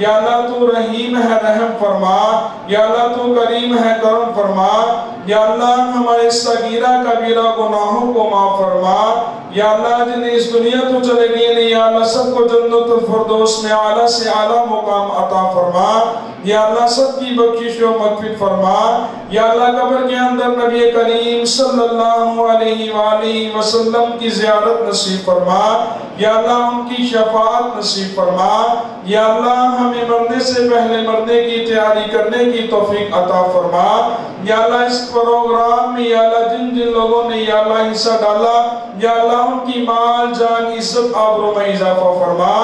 या अल्लाह तू रहीम है रहम फरमा, या अल्लाह तू करीम है करम फरमा या अल्लाह हमारे सगीरा कबीरा गुनाहों को माफ़ फरमा। या अल्लाह जिन्हें इस दुनिया तो चले गए नहीं, या अल्लाह सबको जन्नतुल फिरदौस में आला से आला मुकाम अता फरमा। या अल्लाह सबकी बख्शिश और मगफिरत फरमा। या अल्लाह कब्र के अंदर नबी करीम सल्लल्लाहु अलैहि वसल्लम की ज़ियारत नसीब फरमा। या अल्लाह उनकी शफाअत नसीब फरमा। या अल्लाह हमें मरने से पहले मरने की तैयारी करने की तौफीक अता फरमा। या अल्लाह इस प्रोग्राम में, या अल्लाह जिन जिन लोगों ने, या अल्लाह हिस्सा डाला, या अल्लाह उनकी माल, जान, इज़्ज़त, आबरू में इजाफा फरमा।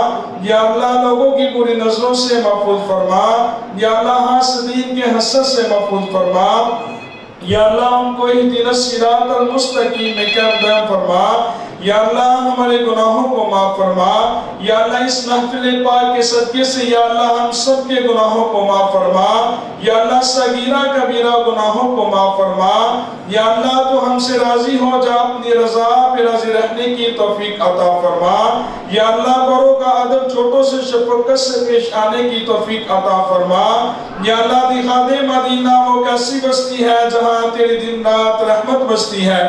या अल्लाह लोगों की बुरी नज़रों से महफूज फरमा। या अल्लाह हासदीन के हसद से महफूज फरमा। या अल्लाह उनको इहदिना सिरातल मुस्तकीम में कर फरमा। या अल्लाह हमारे गुनाहों को माफ़ फरमा। या अल्लाह इस महफिल पाक के सदके से, या अल्लाह हम सब के गुनाहों को माफ़ फरमा। या अल्लाह सगीरा कबीरा गुनाहों को माफ़ फरमा। या अल्लाह तो हमसे राज़ी हो, जा अपनी रजा पे राज़ी रहने की तौफीक अता फरमा। या अल्लाह बड़ों का अदब छोटों से शफकत से पेश आने की तौफीक अता फरमा। या अल्लाह दिखा दे मदीना, वो कैसी बस्ती है जहाँ तेरी दिन रात रहमत बस्ती है।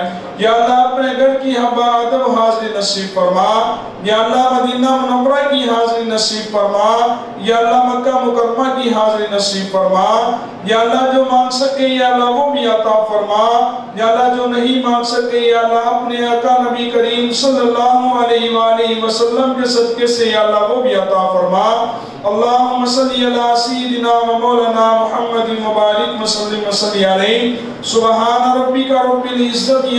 अपने घर की हवा अदब हाजिरी नसीब फरमा। या मदीना मुनव्वरा की हाजिरी नसीब फरमा। या मक्का मुकरमा की हाजिरी नसीब फरमा। या जो मांग सके या वो भी अता फरमा। या जो नहीं मांग सके या अपने आका नबी करीम सल्लल्लाहु वसल्लम के सदके से या वो भी अता फरमा। अल्लाहुम्म सल्ली अला सय्यिदिना व मौलाना मुहम्मदिन मुबारक वसल्लिम वसल्ली अलैहि। सुबहान रब्बिका रब्बिल इज्जति